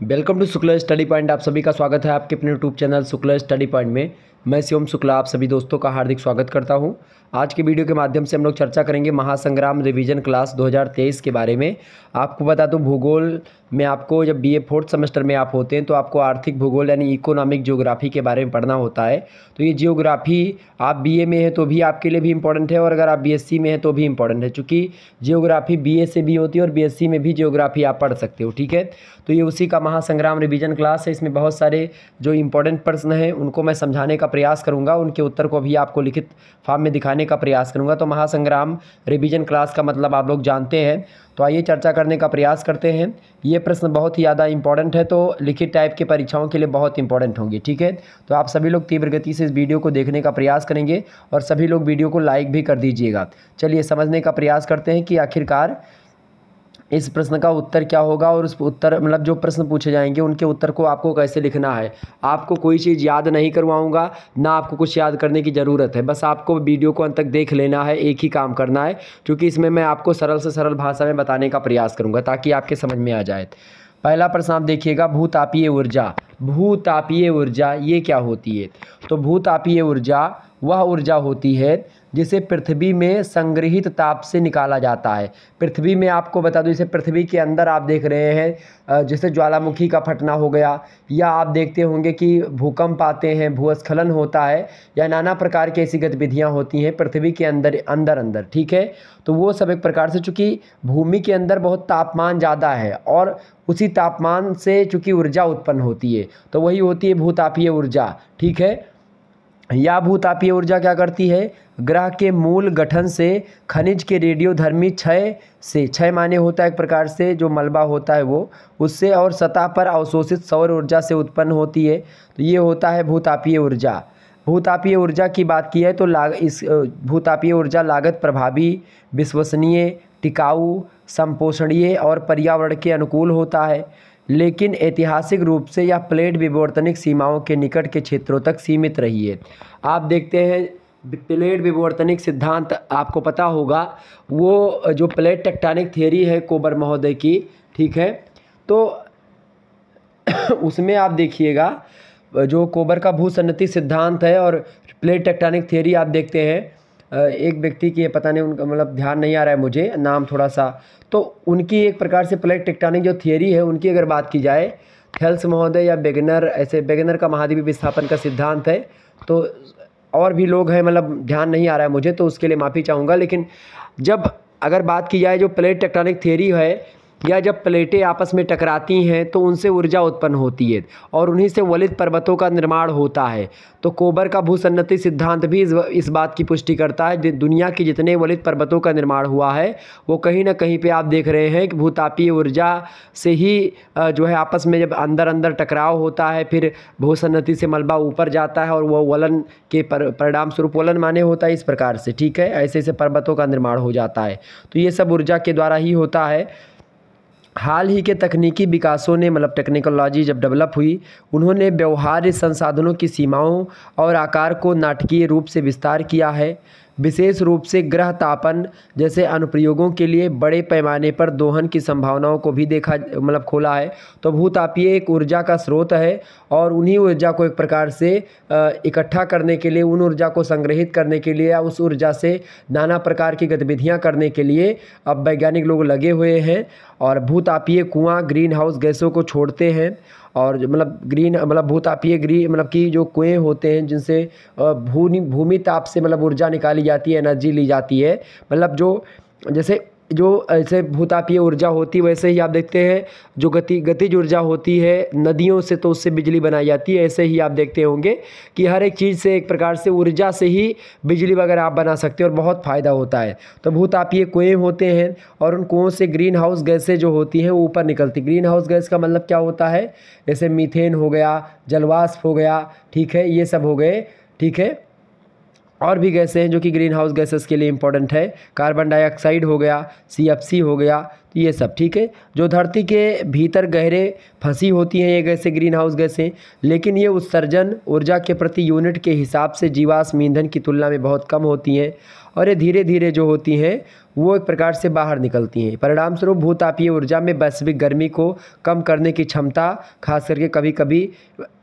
Welcome to Shukla Study Point. आप सभी का स्वागत है आपके अपने YouTube channel Shukla Study Point में। मैं शिवम शुक्ला, आप सभी दोस्तों का हार्दिक स्वागत करता हूँ। आज के वीडियो के माध्यम से हम लोग चर्चा करेंगे महासंग्राम रिवीजन क्लास 2023 के बारे में। आपको बता दूँ, भूगोल में आपको जब बीए फोर्थ सेमेस्टर में आप होते हैं तो आपको आर्थिक, भूगोल यानी इकोनॉमिक जियोग्राफी के बारे में पढ़ना होता है। तो ये जियोग्राफी आप बीए में है तो भी आपके लिए भी इंपॉर्टेंट है, और अगर आप बीएससी में है तो भी इंपॉर्टेंट है, चूँकि जियोग्राफी बी से भी होती है, और बीएससी में भी जियोग्राफी आप पढ़ सकते हो, ठीक है? तो ये उसी का महासंग्राम रिविजन क्लास है। इसमें बहुत सारे जो इंपॉर्टेंट प्रश्न हैं, उनको मैं समझाने का प्रयास करूँगा, उनके उत्तर को भी आपको लिखित फॉर्म में दिखाने का प्रयास करूँगा। तो महासंग्राम रिवीजन क्लास का मतलब आप लोग जानते हैं। तो आइए चर्चा करने का प्रयास करते हैं। ये प्रश्न बहुत ही ज़्यादा इंपॉर्टेंट है तो लिखित टाइप के परीक्षाओं के लिए बहुत इंपॉर्टेंट होंगे, ठीक है? तो आप सभी लोग तीव्र गति से इस वीडियो को देखने का प्रयास करेंगे और सभी लोग वीडियो को लाइक भी कर दीजिएगा। चलिए समझने का प्रयास करते हैं कि आखिरकार इस प्रश्न का उत्तर क्या होगा और उस उत्तर मतलब जो प्रश्न पूछे जाएँगे, उनके उत्तर को आपको कैसे लिखना है? आपको कोई चीज़ याद नहीं करवाऊँगा, ना आपको कुछ याद करने की ज़रूरत है। बस आपको वीडियो को अंत तक देख लेना है, एक ही काम करना है, क्योंकि इसमें मैं आपको सरल से सरल भाषा में बताने का प्रयास करूँगा, ताकि आपके समझ में आ जाए। पहला प्रश्न आप देखिएगा, भूतापीय ऊर्जा। भूतापीय ऊर्जा, ये क्या होती है? तो भूतापीय ऊर्जा, वह ऊर्जा होती है जिसे पृथ्वी में संग्रहित ताप से निकाला जाता है। पृथ्वी में आपको बता दूँ, जैसे पृथ्वी के अंदर आप देख रहे हैं जैसे ज्वालामुखी का फटना हो गया, या आप देखते होंगे कि भूकंप आते हैं, भूस्खलन होता है, या नाना प्रकार की ऐसी गतिविधियाँ होती हैं पृथ्वी के अंदर अंदर अंदर, ठीक है? तो वो सब एक प्रकार से चूँकि भूमि के अंदर बहुत तापमान ज़्यादा है, और उसी तापमान से चूँकि ऊर्जा उत्पन्न होती है तो वही होती है भूतापीय ऊर्जा, ठीक है? या भूतापीय ऊर्जा क्या करती है? ग्रह के मूल गठन से खनिज के रेडियोधर्मी क्षय से, क्षय माने होता है एक प्रकार से, जो मलबा होता है वो, उससे और सतह पर अवशोषित सौर ऊर्जा से उत्पन्न होती है। तो ये होता है भूतापीय ऊर्जा। भूतापीय ऊर्जा की बात की है तो लाग, इस भूतापीय ऊर्जा लागत प्रभावी, विश्वसनीय, टिकाऊ, संपोषणीय और पर्यावरण के अनुकूल होता है। लेकिन ऐतिहासिक रूप से यह प्लेट विवर्तनिक सीमाओं के निकट के क्षेत्रों तक सीमित रही है। आप देखते हैं, प्लेट विवर्तनिक सिद्धांत आपको पता होगा, वो जो प्लेट टेक्टानिक थियरी है कोबर महोदय की, ठीक है? तो उसमें आप देखिएगा, जो कोबर का भूसन्नति सिद्धांत है और प्लेट टेक्टानिक थियरी आप देखते हैं एक व्यक्ति की, पता नहीं उनका मतलब ध्यान नहीं आ रहा है मुझे, नाम थोड़ा सा। तो उनकी एक प्रकार से प्लेट टेक्टानिक जो थियरी है, उनकी अगर बात की जाए थेल्स महोदय या बेगनर ऐसे बेगनर का महाद्वीप विस्थापन का सिद्धांत है तो और भी लोग हैं मतलब ध्यान नहीं आ रहा है मुझे तो उसके लिए माफ़ी चाहूँगा। लेकिन जब अगर बात की जाए, जो प्लेट टेक्टोनिक थियोरी है या जब प्लेटें आपस में टकराती हैं तो उनसे ऊर्जा उत्पन्न होती है और उन्हीं से वलित पर्वतों का निर्माण होता है। तो कोबर का भूसन्नति सिद्धांत भी इस, इस बात की पुष्टि करता है दुनिया के जितने वलित पर्वतों का निर्माण हुआ है वो कहीं ना कहीं पे आप देख रहे हैं कि भूतापीय ऊर्जा से ही जो है आपस में जब अंदर अंदर टकराव होता है फिर भूसन्नति से मलबा ऊपर जाता है और वह वलन के परिणाम स्वरूप वलन माने होता है इस प्रकार से ठीक है? ऐसे ऐसे पर्वतों का निर्माण हो जाता है। तो ये सब ऊर्जा के द्वारा ही होता है। हाल ही के तकनीकी विकासों ने मतलब टेक्निकोलॉजी जब डेवलप हुई, उन्होंने व्यवहार्य संसाधनों की सीमाओं और आकार को नाटकीय रूप से विस्तार किया है। विशेष रूप से ग्रह तापन जैसे अनुप्रयोगों के लिए बड़े पैमाने पर दोहन की संभावनाओं को भी देखा मतलब खोला है। तो भूतापीय एक ऊर्जा का स्रोत है और उन्हीं ऊर्जा को एक प्रकार से इकट्ठा करने के लिए, उन ऊर्जा को संग्रहित करने के लिए या उस ऊर्जा से नाना प्रकार की गतिविधियाँ करने के लिए अब वैज्ञानिक लोग लगे हुए हैं और भूतापीय कुआँ ग्रीन हाउस गैसों को छोड़ते हैं और मतलब ग्रीन मतलब भूतापीय ग्री मतलब कि जो कुएँ होते हैं जिनसे भूमि भूमि ताप से मतलब ऊर्जा निकाली जाती है, एनर्जी ली जाती है मतलब जो जैसे जो ऐसे भूतापीय ऊर्जा होती है, वैसे ही आप देखते हैं, जो गति, गतिज ऊर्जा होती है नदियों से तो उससे बिजली बनाई जाती है, ऐसे ही आप देखते होंगे कि हर एक चीज़ से, एक प्रकार से ऊर्जा से ही बिजली वगैरह आप बना सकते हैं और बहुत फ़ायदा होता है। तो भूतापीय कुएँ होते हैं और उन कुओं से ग्रीन हाउस गैसें जो होती हैं, वो ऊपर निकलती ग्रीन हाउस गैस का मतलब क्या होता है? जैसे मीथेन हो गया, जलवाष्प हो गया, ठीक है, ये सब हो गए, ठीक है? और भी गैसें हैं जो कि ग्रीन हाउस गैसेस के लिए इंपॉर्टेंट है। कार्बन डाइऑक्साइड हो गया सीएफसी हो गया तो ये सब ठीक है। जो धरती के भीतर गहरे फंसी होती हैं ये गैसें ग्रीन हाउस गैसें, लेकिन ये उत्सर्जन ऊर्जा के प्रति यूनिट के हिसाब से जीवाश्म ईंधन की तुलना में बहुत कम होती हैं और ये धीरे धीरे जो होती हैं, वो एक प्रकार से बाहर निकलती हैं। परिणाम स्वरूप भूतापीय ऊर्जा में वैश्विक गर्मी को कम करने की क्षमता, खास करके कभी कभी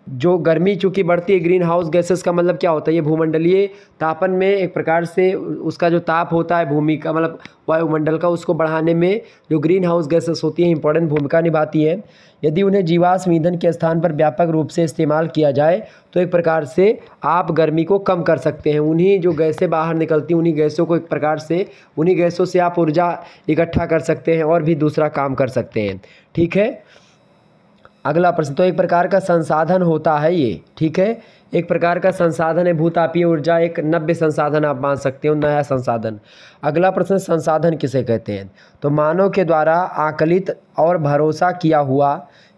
जो गर्मी चूँकि बढ़ती है ग्रीन हाउस गैसेस का मतलब क्या होता है? ये भूमंडलीय तापन में एक प्रकार से उसका जो ताप होता है, भूमि का मतलब वायुमंडल का, उसको बढ़ाने में जो ग्रीन हाउस गैसेस होती हैं इंपॉर्टेंट भूमिका निभाती है। यदि उन्हें जीवाश्म ईंधन के स्थान पर व्यापक रूप से इस्तेमाल किया जाए तो एक प्रकार से आप गर्मी को कम कर सकते हैं। उन्हीं जो गैसें बाहर निकलती हैं, उन्हीं गैसों को एक प्रकार से, उन्हीं गैसों से आप ऊर्जा इकट्ठा कर सकते हैं और भी दूसरा काम कर सकते हैं। ठीक है? अगला प्रश्न तो एक प्रकार का संसाधन होता है ये, ठीक है? एक प्रकार का संसाधन है, भूतापीय ऊर्जा, एक नव्य संसाधन आप मान सकते हो, नया संसाधन। अगला प्रश्न, संसाधन किसे कहते हैं? तो मानव के द्वारा आकलित और भरोसा किया हुआ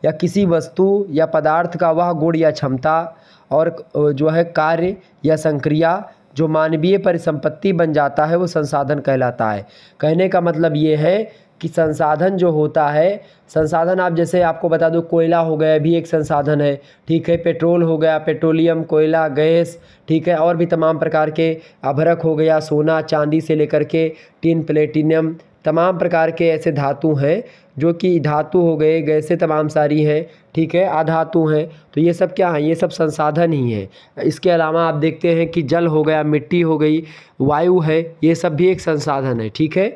या किसी वस्तु या पदार्थ का वह गुण या क्षमता और जो है कार्य या संक्रिया जो मानवीय परिसंपत्ति बन जाता है, वो संसाधन कहलाता है। कहने का मतलब ये है कि संसाधन जो होता है, संसाधन आप जैसे आपको बता दो, कोयला हो गया भी एक संसाधन है। ठीक है, पेट्रोल हो गया, पेट्रोलियम, कोयला, गैस, ठीक है, और भी तमाम प्रकार के अभरक हो गया, सोना, चांदी से लेकर के टिन प्लेटिनियम तमाम प्रकार के ऐसे धातु हैं जो कि धातु हो गए गैसें तमाम सारी हैं, ठीक है, अधातु हैं तो ये सब क्या हैं? ये सब संसाधन ही हैं। इसके अलावा आप देखते हैं कि जल हो गया, मिट्टी हो गई, वायु है, ये सब भी एक संसाधन है, ठीक है?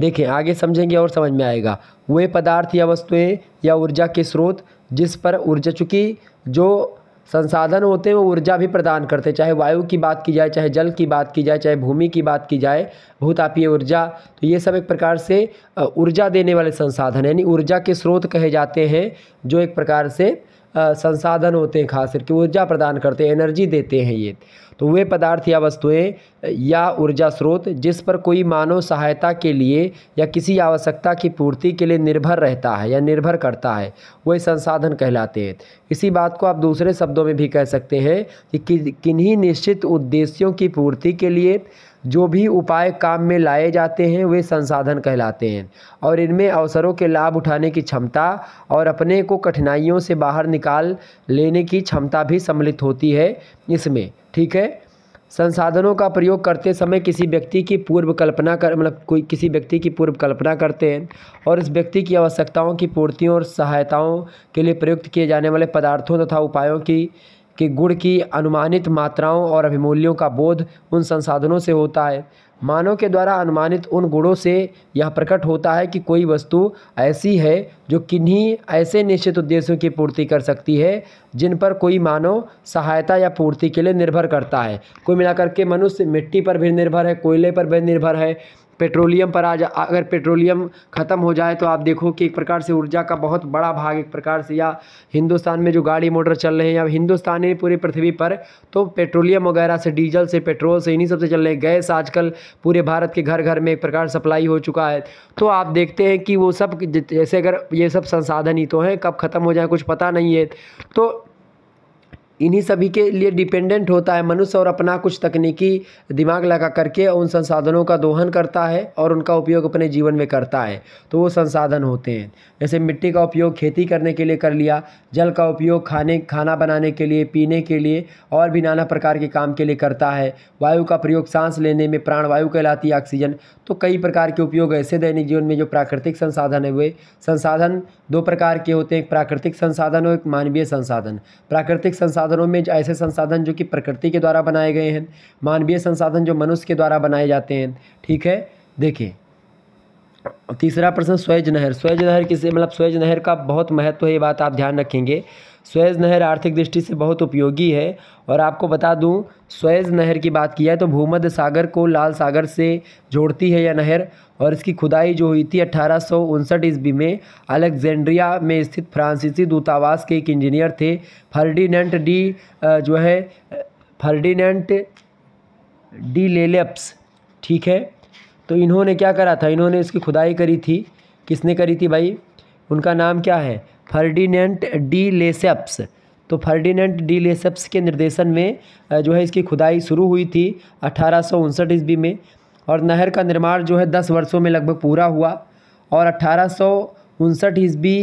देखें आगे समझेंगे और समझ में आएगा। वे पदार्थ या वस्तुएँ या ऊर्जा के स्रोत जिस पर ऊर्जा, चूँकि जो संसाधन होते हैं, वो ऊर्जा भी प्रदान करते हैं। चाहे वायु की बात की जाए, चाहे जल की बात की जाए, चाहे भूमि की बात की जाए, भूतापीय ऊर्जा तो ये सब एक प्रकार से ऊर्जा देने वाले संसाधन यानी ऊर्जा के स्रोत कहे जाते हैं, जो एक प्रकार से संसाधन होते हैं खास करके ऊर्जा प्रदान करते हैं एनर्जी देते हैं ये। तो वे पदार्थ या वस्तुएँ, या ऊर्जा स्रोत, जिस पर कोई मानव सहायता के लिए या किसी आवश्यकता की पूर्ति के लिए निर्भर रहता है या निर्भर करता है, वह संसाधन कहलाते हैं। इसी बात को आप दूसरे शब्दों में भी कह सकते हैं कि किन्हीं निश्चित उद्देश्यों की पूर्ति के लिए जो भी उपाय काम में लाए जाते हैं, वे संसाधन कहलाते हैं और इनमें अवसरों के लाभ उठाने की क्षमता और अपने को कठिनाइयों से बाहर निकाल लेने की क्षमता भी सम्मिलित होती है इसमें, ठीक है? संसाधनों का प्रयोग करते समय किसी व्यक्ति की पूर्व कल्पना कर मतलब कोई, किसी व्यक्ति की पूर्व कल्पना करते हैं और इस व्यक्ति की आवश्यकताओं की पूर्तियों और सहायताओं के लिए प्रयुक्त किए जाने वाले पदार्थों तथा उपायों की कि गुण की अनुमानित मात्राओं और अभिमूल्यों का बोध उन संसाधनों से होता है। मानव के द्वारा अनुमानित उन गुणों से यह प्रकट होता है कि कोई वस्तु ऐसी है जो किन्हीं ऐसे निश्चित उद्देश्यों की पूर्ति कर सकती है, जिन पर कोई मानव सहायता या पूर्ति के लिए निर्भर करता है। कोई मिलाकर के मनुष्य मिट्टी पर भी निर्भर है, कोयले पर भी निर्भर है पेट्रोलियम पर आज अगर पेट्रोलियम ख़त्म हो जाए तो आप देखो कि एक प्रकार से ऊर्जा का बहुत बड़ा भाग एक प्रकार से, या हिंदुस्तान में जो गाड़ी मोटर चल रहे हैं, या हिंदुस्तान में पूरी पृथ्वी पर तो पेट्रोलियम वगैरह से, डीजल से, पेट्रोल से, इन्हीं सबसे चल रहे हैं। गैस आजकल पूरे भारत के घर घर में एक प्रकार सप्लाई हो चुका है। तो आप देखते हैं कि वो सब जैसे अगर ये सब संसाधन ही तो हैं, कब ख़त्म हो जाए कुछ पता नहीं है। तो इन्हीं सभी के लिए डिपेंडेंट होता है मनुष्य और अपना कुछ तकनीकी दिमाग लगा करके उन संसाधनों का दोहन करता है और उनका उपयोग अपने जीवन में करता है। तो वो संसाधन होते हैं। जैसे मिट्टी का उपयोग खेती करने के लिए कर लिया, जल का उपयोग खाने, खाना बनाने के लिए, पीने के लिए और भी नाना प्रकार के काम के लिए करता है। वायु का प्रयोग सांस लेने में, प्राणवायु कहलाती है ऑक्सीजन तो कई प्रकार के उपयोग ऐसे दैनिक जीवन में जो प्राकृतिक संसाधन है, वे संसाधन दो प्रकार के होते हैं। एक प्राकृतिक संसाधन और एक मानवीय संसाधन। प्राकृतिक संसाधनों में ऐसे संसाधन जो कि प्रकृति के द्वारा बनाए गए हैं मानवीय संसाधन जो मनुष्य के द्वारा बनाए जाते हैं ठीक है देखिए तीसरा प्रश्न स्वेज नहर स्वेज नहर किसे मतलब स्वेज नहर का बहुत महत्व है ये बात आप ध्यान रखेंगे स्वेज नहर आर्थिक दृष्टि से बहुत उपयोगी है। और आपको बता दूँ स्वेज नहर की बात की जाए तो भूमध्य सागर को लाल सागर से जोड़ती है यह नहर और इसकी खुदाई जो हुई थी उनसठ ईस्वी में अलेक्जेंड्रिया में स्थित फ्रांसीसी दूतावास के एक इंजीनियर थे। फर्डिनेंट डी जो है फर्डिनेंट डी लेलेप्स, ठीक है? तो इन्होंने क्या करा था? इन्होंने इसकी खुदाई करी थी। किसने करी थी भाई? उनका नाम क्या है? Ferdinand de Lesseps. तो फर्डिनेंट डी लेसेप्स के निर्देशन में जो है इसकी खुदाई शुरू हुई थी अठारह सौ उनसठ ईस्वी में और नहर का निर्माण जो है दस वर्षों में लगभग पूरा हुआ और उनसठ ईस्वी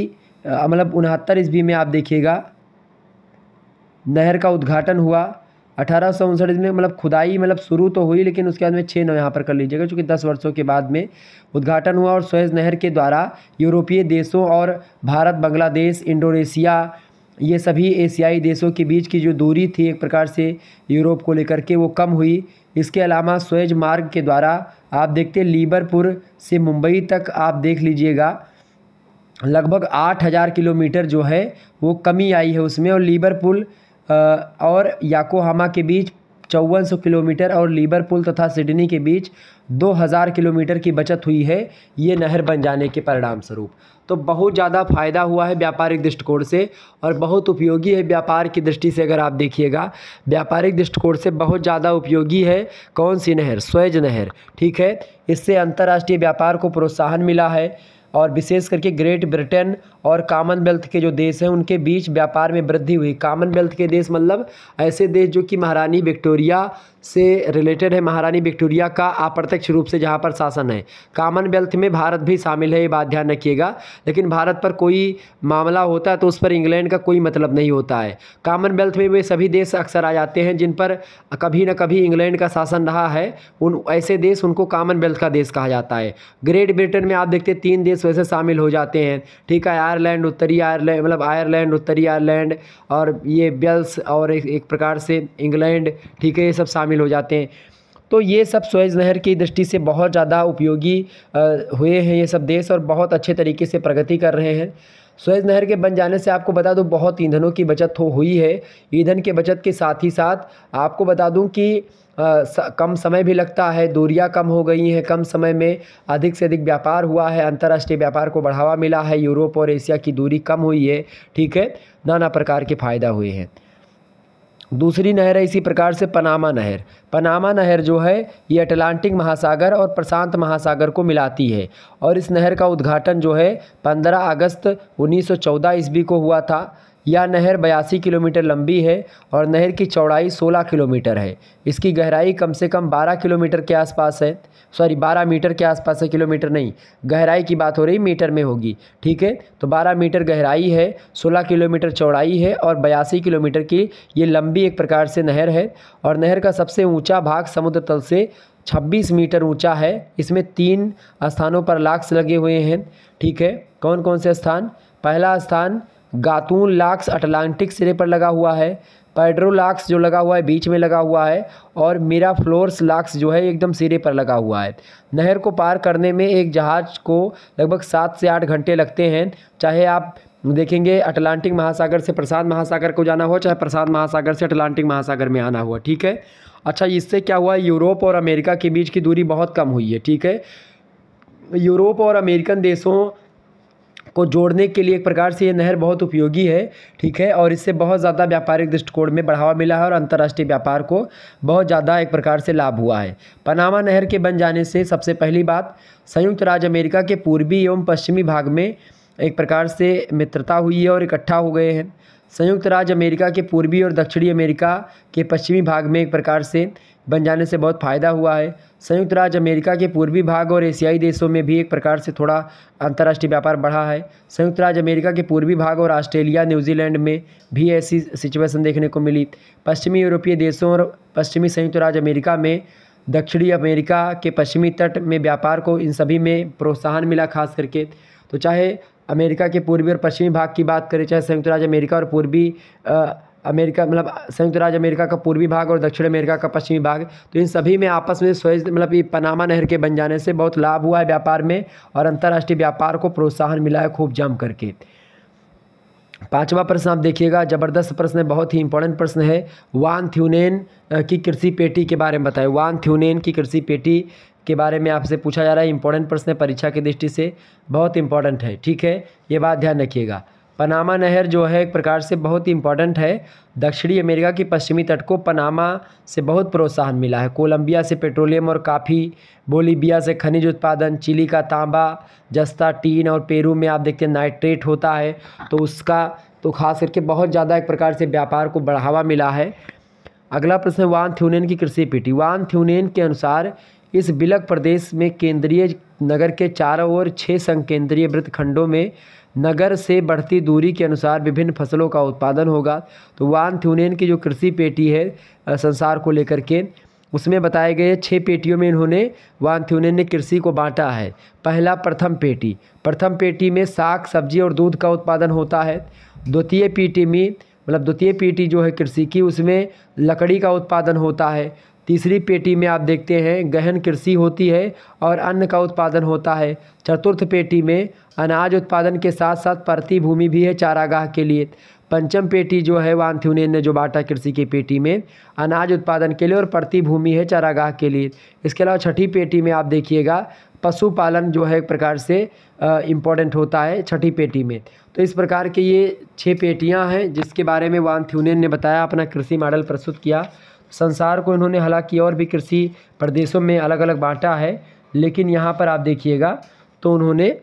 मतलब उनहत्तर ईस्वी में आप देखिएगा, नहर का उद्घाटन हुआ अठारह सौ उनसठ में मतलब खुदाई मतलब शुरू तो हुई, लेकिन उसके बाद में छः नौ यहाँ पर कर लीजिएगा चूँकि दस वर्षों के बाद में उद्घाटन हुआ और सुएज़ नहर के द्वारा यूरोपीय देशों और भारत, बांग्लादेश, इंडोनेशिया, ये सभी एशियाई देशों के बीच की जो दूरी थी एक प्रकार से यूरोप को लेकर के वो कम हुई। इसके अलावा स्वेज मार्ग के द्वारा आप देखते लीबरपुर से मुंबई तक आप देख लीजिएगा, लगभग आठ हज़ार किलोमीटर जो है वो कमी आई है उसमें और लीबरपुल और याकोहामा के बीच चौवन सौ किलोमीटर और लीबरपुल तथा सिडनी के बीच दो हज़ार किलोमीटर की बचत हुई है, ये नहर बन जाने के परिणाम स्वरूप तो बहुत ज़्यादा फ़ायदा हुआ है व्यापारिक दृष्टिकोण से और बहुत उपयोगी है व्यापार की दृष्टि से अगर आप देखिएगा। व्यापारिक दृष्टिकोण से बहुत ज़्यादा उपयोगी है कौन सी नहर? स्वेज नहर, ठीक है? इससे अंतर्राष्ट्रीय व्यापार को प्रोत्साहन मिला है और विशेष करके ग्रेट ब्रिटेन और कॉमनवेल्थ के जो देश हैं, उनके बीच व्यापार में वृद्धि हुई। कॉमनवेल्थ के देश मतलब ऐसे देश जो कि महारानी विक्टोरिया से रिलेटेड है। महारानी विक्टोरिया का अप्रत्यक्ष रूप से जहाँ पर शासन है। कॉमनवेल्थ में भारत भी शामिल है, ये बात ध्यान रखिएगा। लेकिन भारत पर कोई मामला होता है तो उस पर इंग्लैंड का कोई मतलब नहीं होता है। कॉमनवेल्थ में वे सभी देश अक्सर आ जाते हैं, जिन पर कभी ना कभी इंग्लैंड का शासन रहा है। उन, ऐसे देश उनको कॉमनवेल्थ का देश कहा जाता है। ग्रेट ब्रिटेन में आप देखते तीन देश वैसे शामिल हो जाते हैं। ठीक है आयरलैंड उत्तरी आयरलैंड मतलब आयरलैंड उत्तरी आयरलैंड और ये बेल्स और एक, एक प्रकार से इंग्लैंड ठीक है ये सब शामिल हो जाते हैं। तो ये सब स्वेज नहर की दृष्टि से बहुत ज़्यादा उपयोगी हुए हैं ये सब देश और बहुत अच्छे तरीके से प्रगति कर रहे हैं। स्वेज नहर के बन जाने से आपको बता दूँ बहुत ईंधनों की बचत हो हुई है। ईंधन के बचत के साथ ही साथ आपको बता दूँ कि कम समय भी लगता है, दूरियाँ कम हो गई हैं, कम समय में अधिक से अधिक व्यापार हुआ है, अंतर्राष्ट्रीय व्यापार को बढ़ावा मिला है, यूरोप और एशिया की दूरी कम हुई है, ठीक है, नाना प्रकार के फ़ायदा हुए हैं। दूसरी नहर है इसी प्रकार से पनामा नहर। पनामा नहर जो है, ये अटलांटिक महासागर और प्रशांत महासागर को मिलाती है और इस नहर का उद्घाटन जो है 15 अगस्त 1914 ईस्वी को हुआ था। यह नहर बयासी किलोमीटर लंबी है और नहर की चौड़ाई 16 किलोमीटर है। इसकी गहराई कम से कम 12 किलोमीटर के आसपास है। सॉरी 12 मीटर के आसपास है, किलोमीटर नहीं। गहराई की बात हो रही, मीटर में होगी, ठीक है? तो 12 मीटर गहराई है 16 किलोमीटर चौड़ाई है और बयासी किलोमीटर की ये लंबी एक प्रकार से नहर है और नहर का सबसे ऊँचा भाग समुद्र तल से 26 मीटर ऊँचा है। इसमें तीन स्थानों पर लाक्स लगे हुए हैं, ठीक है? कौन कौन से स्थान? पहला स्थान गातून लाक्स अटलांटिक सिरे पर लगा हुआ है, पैड्रो लाक्स जो लगा हुआ है बीच में लगा हुआ है और मेरा फ्लोर्स लाक्स जो है एकदम सिरे पर लगा हुआ है। नहर को पार करने में एक जहाज़ को लगभग सात से आठ घंटे लगते हैं। चाहे आप देखेंगे अटलांटिक महासागर से प्रशांत महासागर को जाना हो चाहे प्रशांत महासागर से अटलांटिक महासागर में आना हुआ, ठीक है? अच्छा इससे क्या हुआ? यूरोप और अमेरिका के बीच की दूरी बहुत कम हुई है, ठीक है? यूरोप और अमेरिकन देशों को जोड़ने के लिए एक प्रकार से ये नहर बहुत उपयोगी है, ठीक है? और इससे बहुत ज़्यादा व्यापारिक दृष्टिकोण में बढ़ावा मिला है और अंतर्राष्ट्रीय व्यापार को बहुत ज़्यादा एक प्रकार से लाभ हुआ है। पनामा नहर के बन जाने से सबसे पहली बात, संयुक्त राज्य अमेरिका के पूर्वी एवं पश्चिमी भाग में एक प्रकार से मित्रता हुई है और इकट्ठा हो गए हैं। संयुक्त राज्य अमेरिका के पूर्वी और दक्षिणी अमेरिका के पश्चिमी भाग में एक प्रकार से बन जाने से बहुत फ़ायदा हुआ है। संयुक्त राज्य अमेरिका के पूर्वी भाग और एशियाई देशों में भी एक प्रकार से थोड़ा अंतर्राष्ट्रीय व्यापार बढ़ा है। संयुक्त राज्य अमेरिका के पूर्वी भाग और ऑस्ट्रेलिया, न्यूजीलैंड में भी ऐसी सिचुएशन देखने को मिली। पश्चिमी यूरोपीय देशों और पश्चिमी संयुक्त राज्य अमेरिका में दक्षिणी अमेरिका के पश्चिमी तट में व्यापार को इन सभी में प्रोत्साहन मिला खास करके। तो चाहे अमेरिका के पूर्वी और पश्चिमी भाग की बात करें, चाहे संयुक्त राज्य अमेरिका और पूर्वी अमेरिका मतलब संयुक्त राज्य अमेरिका का पूर्वी भाग और दक्षिण अमेरिका का पश्चिमी भाग तो इन सभी में आपस में स्वेज मतलब ये पनामा नहर के बन जाने से बहुत लाभ हुआ है व्यापार में और अंतर्राष्ट्रीय व्यापार को प्रोत्साहन मिला है खूब जम करके। पांचवा प्रश्न आप देखिएगा, ज़बरदस्त प्रश्न है, बहुत ही इंपॉर्टेंट प्रश्न है। वान थ्यूनेन की कृषि पेटी के बारे में बताएँ। वान थ्यूनेन की कृषि पेटी के बारे में आपसे पूछा जा रहा है इंपॉर्टेंट प्रश्न है परीक्षा की दृष्टि से, बहुत इंपॉर्टेंट है, ठीक है? ये बात ध्यान रखिएगा। पनामा नहर जो है एक प्रकार से बहुत ही इंपॉर्टेंट है। दक्षिणी अमेरिका की पश्चिमी तट को पनामा से बहुत प्रोत्साहन मिला है। कोलंबिया से पेट्रोलियम और काफ़ी, बोलीबिया से खनिज उत्पादन, चिली का तांबा, जस्ता, टीन और पेरू में आप देखते हैं नाइट्रेट होता है। तो उसका तो खास करके बहुत ज़्यादा एक प्रकार से व्यापार को बढ़ावा मिला है। अगला प्रश्न वान थ्यूनेन की कृषि पेटी। वान थ्यूनेन के अनुसार इस बिलक प्रदेश में केंद्रीय नगर के चारों ओर छः संकेंद्रीय वृत्त खंडों में नगर से बढ़ती दूरी के अनुसार विभिन्न फ़सलों का उत्पादन होगा। तो वान थ्यूनेन की जो कृषि पेटी है संसार को लेकर के, उसमें बताए गए छः पेटियों में इन्होंने वान थ्यूनेन ने कृषि को बांटा है। पहला प्रथम पेटी। प्रथम पेटी में साग, सब्ज़ी और दूध का उत्पादन होता है। द्वितीय पेटी में मतलब द्वितीय पेटी जो है कृषि की, उसमें लकड़ी का उत्पादन होता है। तीसरी पेटी में आप देखते हैं, गहन कृषि होती है और अन्न का उत्पादन होता है। चतुर्थ पेटी में अनाज उत्पादन के साथ साथ परती भूमि भी है चारागाह के लिए। पंचम पेटी जो है वानथ्यूनेन ने जो बांटा कृषि की पेटी में अनाज उत्पादन के लिए और परती भूमि है चारागाह के लिए। इसके अलावा छठी पेटी में आप देखिएगा, पशुपालन जो है एक प्रकार से इम्पोर्टेंट होता है छठी पेटी में। तो इस प्रकार के ये छः पेटियाँ हैं, जिसके बारे में वान ने बताया, अपना कृषि मॉडल प्रस्तुत किया। संसार को इन्होंने हालाँकि और भी कृषि प्रदेशों में अलग अलग बांटा है, लेकिन यहाँ पर आप देखिएगा तो उन्होंने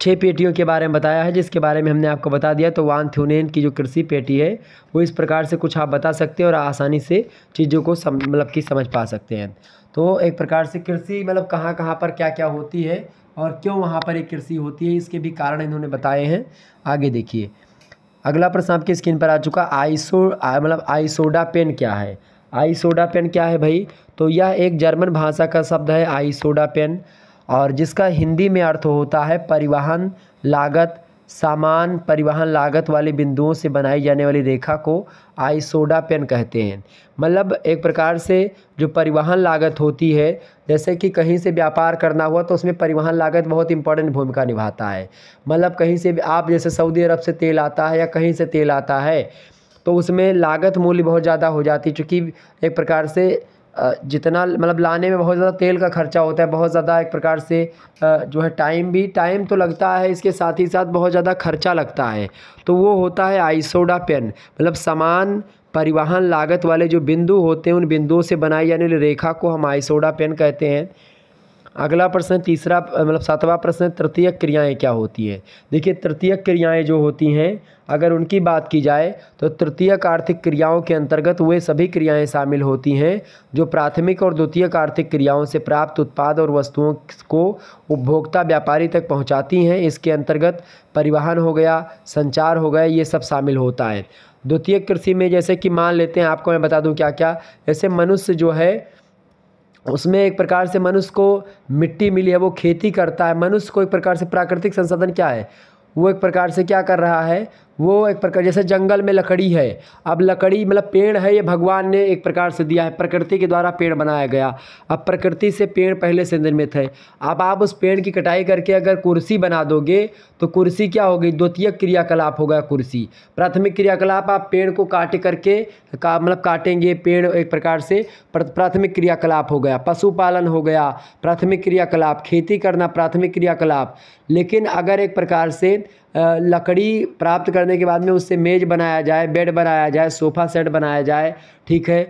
छः पेटियों के बारे में बताया है, जिसके बारे में हमने आपको बता दिया। तो वान थ्यूनेन की जो कृषि पेटी है, वो इस प्रकार से कुछ आप बता सकते हैं और आसानी से चीज़ों को सम मतलब कि समझ पा सकते हैं। तो एक प्रकार से कृषि मतलब कहाँ कहाँ पर क्या क्या होती है और क्यों वहाँ पर एक कृषि होती है, इसके भी कारण इन्होंने बताए हैं। आगे देखिए। अगला प्रश्न आपकी स्क्रीन पर आ चुका आइसो मतलब आइसोडा पेन क्या है? आइसोडा पेन क्या है भाई? तो यह एक जर्मन भाषा का शब्द है, आइसोडा पेन। और जिसका हिंदी में अर्थ होता है परिवहन, लागत सामान परिवहन लागत वाले बिंदुओं से बनाई जाने वाली रेखा को आइसोडा पेन कहते हैं। मतलब एक प्रकार से जो परिवहन लागत होती है, जैसे कि कहीं से व्यापार करना हुआ तो उसमें परिवहन लागत बहुत इंपॉर्टेंट भूमिका निभाता है। मतलब कहीं से आप जैसे सऊदी अरब से तेल आता है या कहीं से तेल आता है तो उसमें लागत मूल्य बहुत ज़्यादा हो जाती चूँकि एक प्रकार से जितना मतलब लाने में बहुत ज़्यादा तेल का खर्चा होता है, बहुत ज़्यादा एक प्रकार से जो है टाइम भी, टाइम तो लगता है, इसके साथ ही साथ बहुत ज़्यादा खर्चा लगता है। तो वो होता है आइसोडा पेन। मतलब समान परिवहन लागत वाले जो बिंदु होते हैं, उन बिंदुओं से बनाई जाने वाली रेखा को हम आइसोडा पेन कहते हैं। अगला प्रश्न, तीसरा मतलब सातवां प्रश्न तृतीय क्रियाएँ क्या होती है? देखिए तृतीय क्रियाएँ जो होती हैं, अगर उनकी बात की जाए तो तृतीयक आर्थिक क्रियाओं के अंतर्गत वे सभी क्रियाएँ शामिल होती हैं, जो प्राथमिक और द्वितीयक आर्थिक क्रियाओं से प्राप्त उत्पाद और वस्तुओं को उपभोक्ता व्यापारी तक पहुंचाती हैं। इसके अंतर्गत परिवहन हो गया, संचार हो गया, ये सब शामिल होता है। द्वितीय कृषि में जैसे कि मान लेते हैं, आपको मैं बता दूँ क्या क्या जैसे मनुष्य जो है उसमें एक प्रकार से मनुष्य को मिट्टी मिली है, वो खेती करता है। मनुष्य को एक प्रकार से प्राकृतिक संसाधन क्या है? वो एक प्रकार से क्या कर रहा है? वो एक प्रकार, जैसे जंगल में लकड़ी है, अब लकड़ी मतलब पेड़ है, ये भगवान ने एक प्रकार से दिया है, प्रकृति के द्वारा पेड़ बनाया गया। अब प्रकृति से पेड़ पहले से निर्मित है। अब आप उस पेड़ की कटाई करके अगर कुर्सी बना दोगे तो कुर्सी क्या होगी? द्वितीय क्रियाकलाप होगा कुर्सी। प्राथमिक क्रियाकलाप, आप पेड़ को काट करके, का मतलब काटेंगे, पेड़ एक प्रकार से प्राथमिक क्रियाकलाप हो गया, पशुपालन हो गया। प्राथमिक क्रियाकलाप, खेती करना प्राथमिक क्रियाकलाप। लेकिन अगर एक प्रकार से लकड़ी प्राप्त करने के बाद में उससे मेज़ बनाया जाए, बेड बनाया जाए, सोफ़ा सेट बनाया जाए, ठीक है?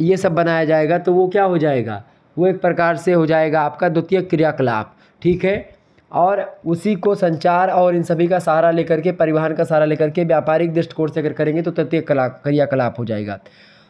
ये सब बनाया जाएगा तो वो क्या हो जाएगा? वो एक प्रकार से हो जाएगा आपका द्वितीय क्रियाकलाप, ठीक है? और उसी को संचार और इन सभी का सहारा लेकर के, परिवहन का सहारा लेकर के, व्यापारिक दृष्टिकोण से अगर करेंगे तो तृतीय कला, क्रियाकलाप हो जाएगा।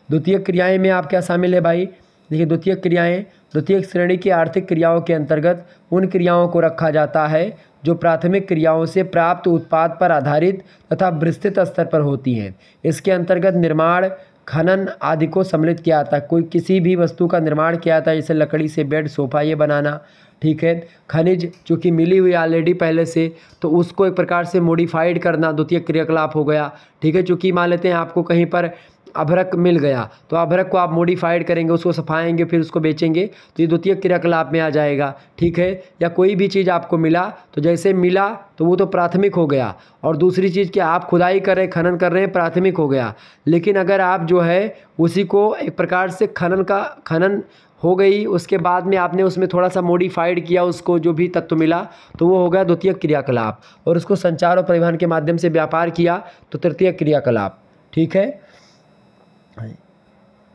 द्वितीय क्रियाएँ में आप क्या शामिल है भाई? देखिए, द्वितीय क्रियाएँ, द्वितीय श्रेणी की आर्थिक क्रियाओं के अंतर्गत उन क्रियाओं को रखा जाता है जो प्राथमिक क्रियाओं से प्राप्त उत्पाद पर आधारित तथा विस्तृत स्तर पर होती हैं। इसके अंतर्गत निर्माण, खनन आदि को सम्मिलित किया जाता है। कोई किसी भी वस्तु का निर्माण किया जाता है, जैसे लकड़ी से बेड, सोफ़ा ये बनाना, ठीक है? खनिज चूँकि मिली हुई ऑलरेडी पहले से तो उसको एक प्रकार से मॉडिफाइड करना, द्वितीय क्रियाकलाप हो गया, ठीक है? चूँकि मान लेते हैं आपको कहीं पर अभ्रक मिल गया। तो अभ्रक को आप मॉडिफाइड करेंगे, उसको सफाएँगे, फिर उसको बेचेंगे तो ये द्वितीय क्रियाकलाप में आ जाएगा। ठीक है? या कोई भी चीज़ आपको मिला तो जैसे मिला तो वो तो प्राथमिक हो गया। और दूसरी चीज़ कि आप खुदाई कर रहे हैं, खनन कर रहे हैं, प्राथमिक हो गया। लेकिन अगर आप जो है, उसी को एक प्रकार से खनन का, खनन हो गई, उसके बाद में आपने उसमें थोड़ा सा मॉडिफाइड किया, उसको जो भी तत्व मिला तो वो हो गया द्वितीय क्रियाकलाप। और उसको संचार और परिवहन के माध्यम से व्यापार किया तो तृतीय क्रियाकलाप। ठीक है?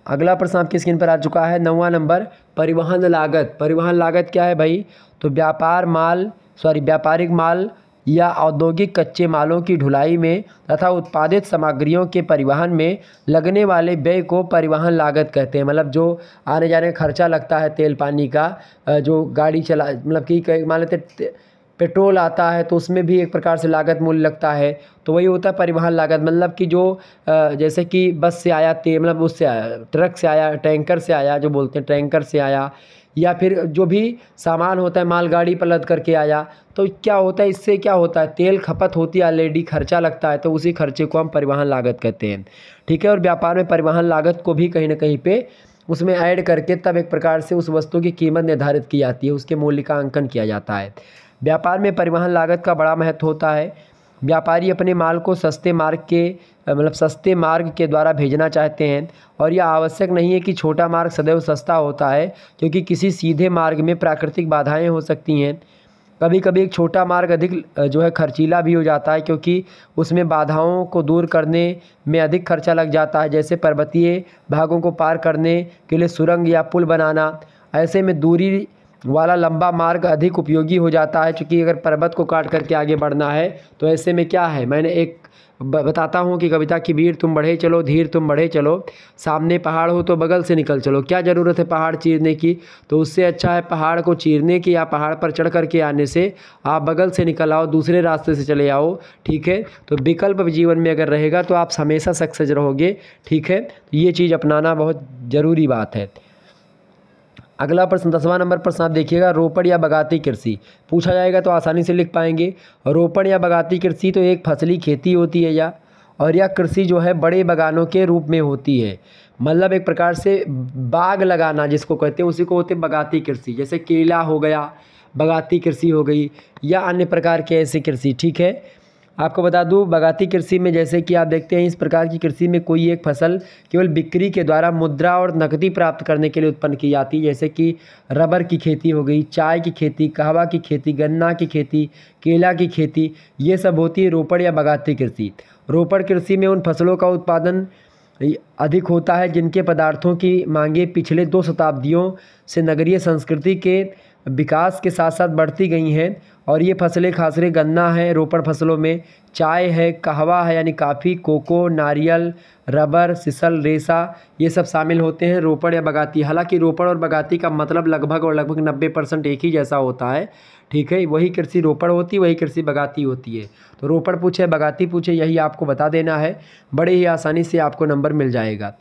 अगला प्रश्न आपकी स्क्रीन पर आ चुका है, नौवा नंबर, परिवहन लागत। परिवहन लागत क्या है भाई? तो व्यापार माल सॉरी व्यापारिक माल या औद्योगिक कच्चे मालों की ढुलाई में तथा उत्पादित सामग्रियों के परिवहन में लगने वाले व्यय को परिवहन लागत कहते हैं। मतलब जो आने जाने का खर्चा लगता है तेल, पानी का जो गाड़ी चला मतलब कि मान लेते पेट्रोल आता है तो उसमें भी एक प्रकार से लागत मूल्य लगता है। तो वही होता है परिवहन लागत। मतलब कि जो जैसे कि बस से आया तेल मतलब उससे आया, ट्रक से आया, टैंकर से आया, जो बोलते हैं टैंकर से आया, या फिर जो भी सामान होता है, मालगाड़ी पर लद करके आया तो क्या होता है, इससे क्या होता है, तेल खपत होती है ऑलरेडी खर्चा लगता है तो उसी खर्चे को हम परिवहन लागत कहते हैं। ठीक है, और व्यापार में परिवहन लागत को भी कहीं ना कहीं पे उसमें ऐड करके तब एक प्रकार से उस वस्तु की कीमत निर्धारित की जाती है, उसके मूल्य का अंकन किया जाता है। व्यापार में परिवहन लागत का बड़ा महत्व होता है। व्यापारी अपने माल को सस्ते मार्ग के मतलब सस्ते मार्ग के द्वारा भेजना चाहते हैं और यह आवश्यक नहीं है कि छोटा मार्ग सदैव सस्ता होता है, क्योंकि किसी सीधे मार्ग में प्राकृतिक बाधाएँ हो सकती हैं। कभी कभी एक छोटा मार्ग अधिक, जो है खर्चीला भी हो जाता है, क्योंकि उसमें बाधाओं को दूर करने में अधिक खर्चा लग जाता है, जैसे पर्वतीय भागों को पार करने के लिए सुरंग या पुल बनाना। ऐसे में दूरी वाला लंबा मार्ग अधिक उपयोगी हो जाता है क्योंकि अगर पर्वत को काट करके आगे बढ़ना है तो ऐसे में क्या है? मैंने एक बताता हूँ कि कविता की वीर तुम बढ़े चलो, धीर तुम बढ़े चलो, सामने पहाड़ हो तो बगल से निकल चलो। क्या ज़रूरत है पहाड़ चीरने की? तो उससे अच्छा है पहाड़ को चीरने की, या पहाड़ पर चढ़ करके आने से, आप बगल से निकल आओ, दूसरे रास्ते से चले आओ, ठीक है? तो विकल्प जीवन में अगर रहेगा तो आप हमेशा सक्सेस रहोगे, ठीक है? ये चीज़ अपनाना बहुत ज़रूरी बात है। अगला प्रश्न दसवां नंबर प्रश्न आप देखिएगा, रोपड़ या बगाती कृषि। पूछा जाएगा तो आसानी से लिख पाएँगे। रोपड़ या बगाती कृषि तो एक फसली खेती होती है या, और यह कृषि जो है बड़े बगानों के रूप में होती है। मतलब एक प्रकार से बाग लगाना जिसको कहते हैं, उसी को होते बगाती कृषि। जैसे केला हो गया, बगाती कृषि हो गई, या अन्य प्रकार के ऐसी कृषि, ठीक है? आपको बता दूँ, बगाती कृषि में जैसे कि आप देखते हैं, इस प्रकार की कृषि में कोई एक फ़सल केवल बिक्री के द्वारा मुद्रा और नकदी प्राप्त करने के लिए उत्पन्न की जाती है। जैसे कि रबर की खेती हो गई, चाय की खेती, कहवा की खेती, गन्ना की खेती, केला की खेती, ये सब होती है रोपड़ या बगाती कृषि। रोपड़ कृषि में उन फ़सलों का उत्पादन अधिक होता है, जिनके पदार्थों की मांगे पिछले दो शताब्दियों से नगरीय संस्कृति के विकास के साथ साथ बढ़ती गई हैं और ये फ़सलें खासरे गन्ना है रोपड़ फ़सलों में चाय है, कहवा है, यानी काफ़ी, कोको, नारियल, रबर, सिसल, रेसा, ये सब शामिल होते हैं रोपड़ या बगाती। हालाँकि रोपड़ और बगाती का मतलब लगभग और लगभग नब्बे परसेंट एक ही जैसा होता है। ठीक है, वही कृषि रोपड़ होती है वही कृषि बगाती होती है। तो रोपड़ पूछे, बगाती पूछे, यही आपको बता देना है। बड़े ही आसानी से आपको नंबर मिल जाएगा।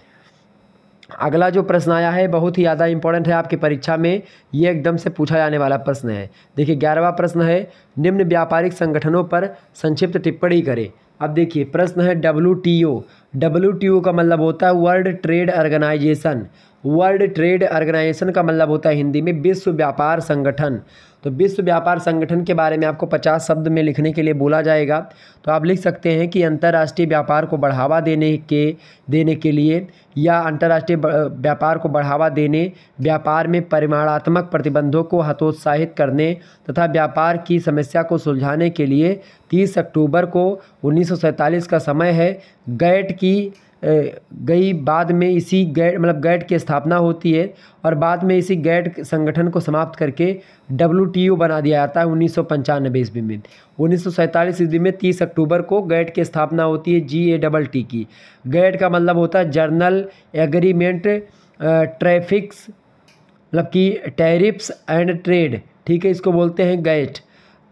अगला जो प्रश्न आया है, बहुत ही ज़्यादा इंपॉर्टेंट है आपकी परीक्षा में, ये एकदम से पूछा जाने वाला प्रश्न है। देखिए, ग्यारहवा प्रश्न है, निम्न व्यापारिक संगठनों पर संक्षिप्त टिप्पणी करें। अब देखिए, प्रश्न है W T O W T O का मतलब होता है World Trade Organization World Trade Organization का मतलब होता है हिंदी में विश्व व्यापार संगठन। तो विश्व व्यापार संगठन के बारे में आपको पचास शब्द में लिखने के लिए बोला जाएगा। तो आप लिख सकते हैं कि अंतर्राष्ट्रीय व्यापार को बढ़ावा देने के देने के लिए या अंतर्राष्ट्रीय व्यापार को बढ़ावा देने, व्यापार में परिमाणात्मक प्रतिबंधों को हतोत्साहित करने तथा व्यापार की समस्या को सुलझाने के लिए 30 अक्टूबर को उन्नीस सौ सैंतालीस का समय है। गैट की गई, बाद में इसी गैट मतलब गैट की स्थापना होती है और बाद में इसी गैट संगठन को समाप्त करके डब्ल्यू बना दिया जाता है उन्नीस सौ पंचानबे ईस्वी में। उन्नीस सौ सैंतालीस ईस्वी में तीस अक्टूबर को गैट की स्थापना होती है जी ए डबल टी की। गैट का मतलब होता है जर्नल एग्रीमेंट ट्रैफिक्स मतलब कि टैरिफ्स एंड ट्रेड, ठीक है, इसको बोलते हैं गैट।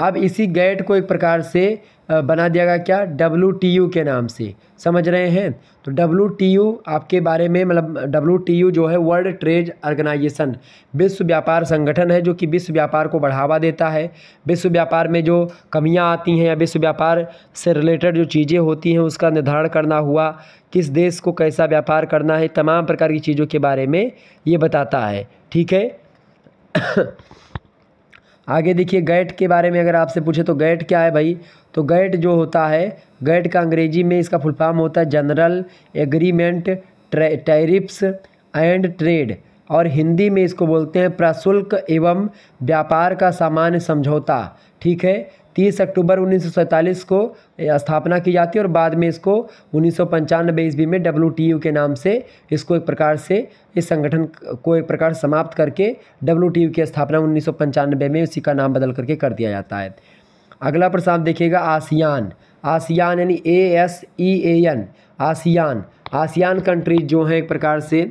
अब इसी गैट को एक प्रकार से बना दिया गया क्या? डब्ल्यू के नाम से। समझ रहे हैं? तो डब्ल्यू आपके बारे में मतलब डब्ल्यू जो है वर्ल्ड ट्रेड ऑर्गेनाइजेशन विश्व व्यापार संगठन है, जो कि विश्व व्यापार को बढ़ावा देता है। विश्व व्यापार में जो कमियाँ आती हैं या विश्व व्यापार से रिलेटेड जो चीज़ें होती हैं, उसका निर्धारण करना हुआ, किस देश को कैसा व्यापार करना है, तमाम प्रकार की चीज़ों के बारे में ये बताता है। ठीक है? आगे देखिए, गैट के बारे में अगर आपसे पूछे तो गैट क्या है भाई? तो गैट जो होता है, गैट का अंग्रेज़ी में इसका फुल फॉर्म होता है general agreement tariffs and trade. और हिंदी में इसको बोलते हैं प्रशुल्क एवं व्यापार का सामान्य समझौता। ठीक है? तीस अक्टूबर उन्नीस सौ सैंतालीस को स्थापना की जाती है और बाद में इसको उन्नीस सौ पंचानबे ईस्वी में डब्ल्यू के नाम से इसको एक प्रकार से इस संगठन को एक प्रकार समाप्त करके डब्ल्यू की स्थापना उन्नीस सौ पंचानबे में उसी का नाम बदल करके कर दिया जाता है। अगला प्रश्न आप देखिएगा, आसियान। आसियान यानी A S E A N, ASEAN. ASEAN countries जो हैं एक प्रकार से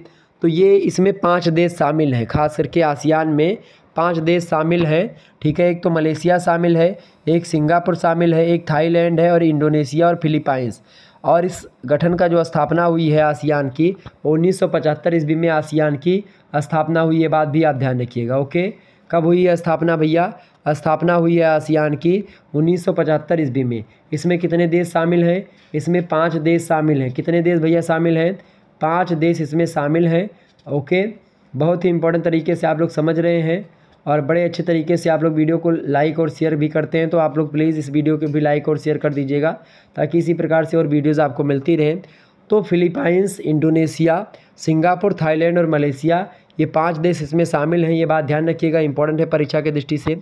तो ये इसमें पाँच देश शामिल हैं। खास करके आसियान में पाँच देश शामिल हैं। ठीक है, एक तो मलेशिया शामिल है, एक सिंगापुर शामिल है, एक थाईलैंड है और इंडोनेशिया और फिलीपाइंस। और इस गठन का जो स्थापना हुई है आसियान की उन्नीस सौ पचहत्तर ईस्वी में आसियान की स्थापना हुई है बात भी आप ध्यान रखिएगा, ओके? कब हुई है स्थापना भैया? स्थापना हुई है आसियान की उन्नीस सौ पचहत्तर ईस्वी में। इसमें कितने देश शामिल हैं? इसमें पाँच देश शामिल हैं। कितने देश भैया शामिल हैं? पाँच देश इसमें शामिल हैं, ओके? बहुत ही इंपॉर्टेंट तरीके से आप लोग समझ रहे हैं। और बड़े अच्छे तरीके से आप लोग वीडियो को लाइक और शेयर भी करते हैं तो आप लोग प्लीज़ इस वीडियो को भी लाइक और शेयर कर दीजिएगा, ताकि इसी प्रकार से और वीडियोज़ आपको मिलती रहें। तो फिलीपाइंस, इंडोनेशिया, सिंगापुर, थाईलैंड और मलेशिया, ये पाँच देश इसमें शामिल हैं, ये बात ध्यान रखिएगा, इंपॉर्टेंट है परीक्षा के दृष्टि से।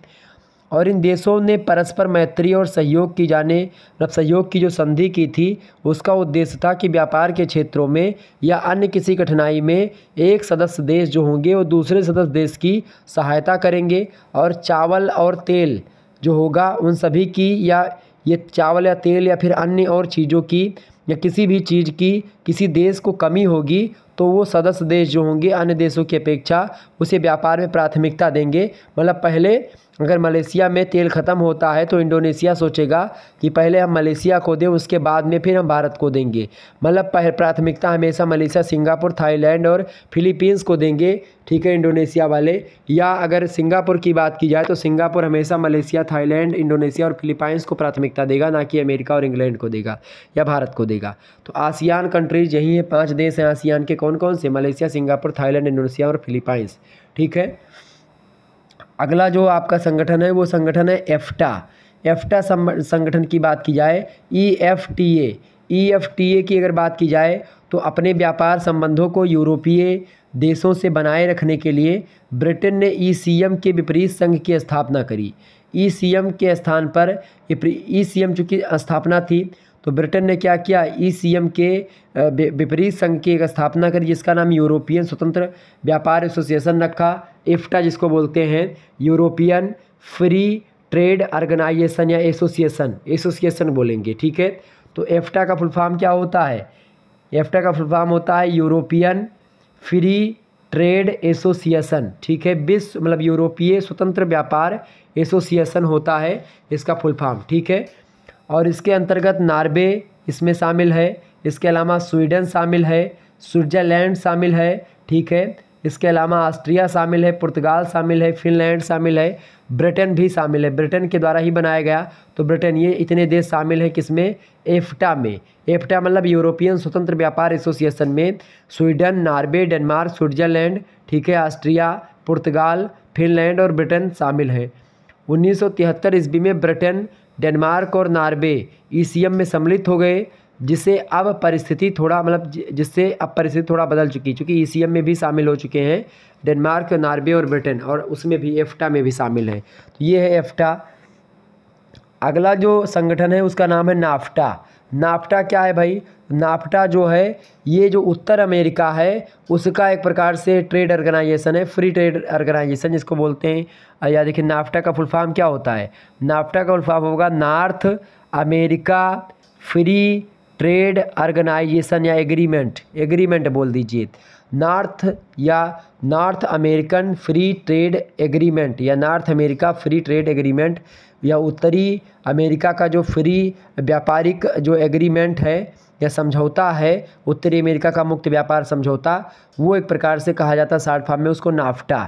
और इन देशों ने परस्पर मैत्री और सहयोग की जाने मतलब सहयोग की जो संधि की थी, उसका उद्देश्य था कि व्यापार के क्षेत्रों में या अन्य किसी कठिनाई में एक सदस्य देश जो होंगे वो दूसरे सदस्य देश की सहायता करेंगे और चावल और तेल जो होगा उन सभी की या ये चावल या तेल या फिर अन्य और चीज़ों की या किसी भी चीज़ की किसी देश को कमी होगी तो वो सदस्य देश जो होंगे अन्य देशों की अपेक्षा उसे व्यापार में प्राथमिकता देंगे। मतलब पहले अगर मलेशिया में तेल ख़त्म होता है तो इंडोनेशिया सोचेगा कि पहले हम मलेशिया को दें, उसके बाद में फिर हम भारत को देंगे। मतलब प्राथमिकता हमेशा मलेशिया, सिंगापुर, थाईलैंड और फिलीपींस को देंगे, ठीक है, इंडोनेशिया वाले। या अगर सिंगापुर की बात की जाए तो सिंगापुर हमेशा मलेशिया, थाईलैंड, इंडोनेशिया और फिलीपाइंस को प्राथमिकता देगा, ना कि अमेरिका और इंग्लैंड को देगा या भारत को देगा। तो आसियान कंट्रीज़, यही है पाँच देश हैं आसियान के कौन कौन से? मलेशिया, सिंगापुर, थाईलैंड, इंडोनेशिया और फिलीपाइंस ठीक है? अगला जो आपका संगठन है, वो संगठन है एफ्टा। एफ्टा संगठन की बात की जाए, E F T A. E F T A की अगर बात की जाए तो अपने व्यापार संबंधों को यूरोपीय देशों से बनाए रखने के लिए ब्रिटेन ने ई सी एम के विपरीत संघ की स्थापना करी। ई सी एम के स्थान पर ई सी एम चूँकि स्थापना थी तो ब्रिटेन ने क्या किया? ई सी एम के विपरीत संघ की एक स्थापना करी, जिसका नाम यूरोपियन स्वतंत्र व्यापार एसोसिएशन रखा इफ्टा जिसको बोलते हैं, यूरोपियन फ्री ट्रेड ऑर्गेनाइजेशन या एसोसिएशन। एसोसिएशन बोलेंगे, ठीक है? तो एफ्टा का फुल फॉर्म क्या होता है? एफ्टा का फुल फॉर्म होता है यूरोपियन फ्री ट्रेड एसोसिएशन, ठीक है? विश्व मतलब यूरोपीय स्वतंत्र व्यापार एसोसिएशन होता है, इसका फुल फॉर्म, ठीक है? और इसके अंतर्गत नार्वे इसमें शामिल है। इसके अलावा स्वीडन शामिल है, स्विट्ज़रलैंड शामिल है, ठीक है। इसके अलावा ऑस्ट्रिया शामिल है, पुर्तगाल शामिल है, फिनलैंड शामिल है, ब्रिटेन भी शामिल है। ब्रिटेन के द्वारा ही बनाया गया तो ब्रिटेन ये इतने देश शामिल हैं किसमें? एफ्टा में। एफ्टा मतलब यूरोपियन स्वतंत्र व्यापार एसोसिएशन में। स्वीडन, नार्वे, डेनमार्क, स्विट्जरलैंड, ठीक है, ऑस्ट्रिया, पुर्तगाल, फिनलैंड और ब्रिटेन शामिल है। उन्नीस सौ तिहत्तर ईस्वी में ब्रिटेन डेनमार्क और नार्वे ईसीएम में सम्मिलित हो गए, जिससे अब परिस्थिति थोड़ा मतलब जिससे अब परिस्थिति थोड़ा बदल चुकी है, चूँकि ई में भी शामिल हो चुके हैं, डेनमार्क, नार्वे और ब्रिटेन, और उसमें भी एफ्टा में भी शामिल हैं। तो ये है एफ्टा। अगला जो संगठन है, उसका नाम है नाफ्टा। नाफ्टा क्या है भाई? नाफ्टा जो है, ये जो उत्तर अमेरिका है, उसका एक प्रकार से ट्रेड ऑर्गेनाइजेशन है फ्री ट्रेड ऑर्गेनाइजेशन जिसको बोलते हैं। या देखिए नाफ्टा का फुल फॉर्म क्या होता है? नाफ्टा का फुल फॉर्म होगा North America free trade organization या एग्रीमेंट एग्रीमेंट बोल दीजिए। नॉर्थ या North American free trade agreement या North America free trade agreement या उत्तरी अमेरिका का जो फ्री व्यापारिक जो एग्रीमेंट है या समझौता है, उत्तरी अमेरिका का मुक्त व्यापार समझौता, वो एक प्रकार से कहा जाता है शार्ट फार्म में उसको नाफ्टा।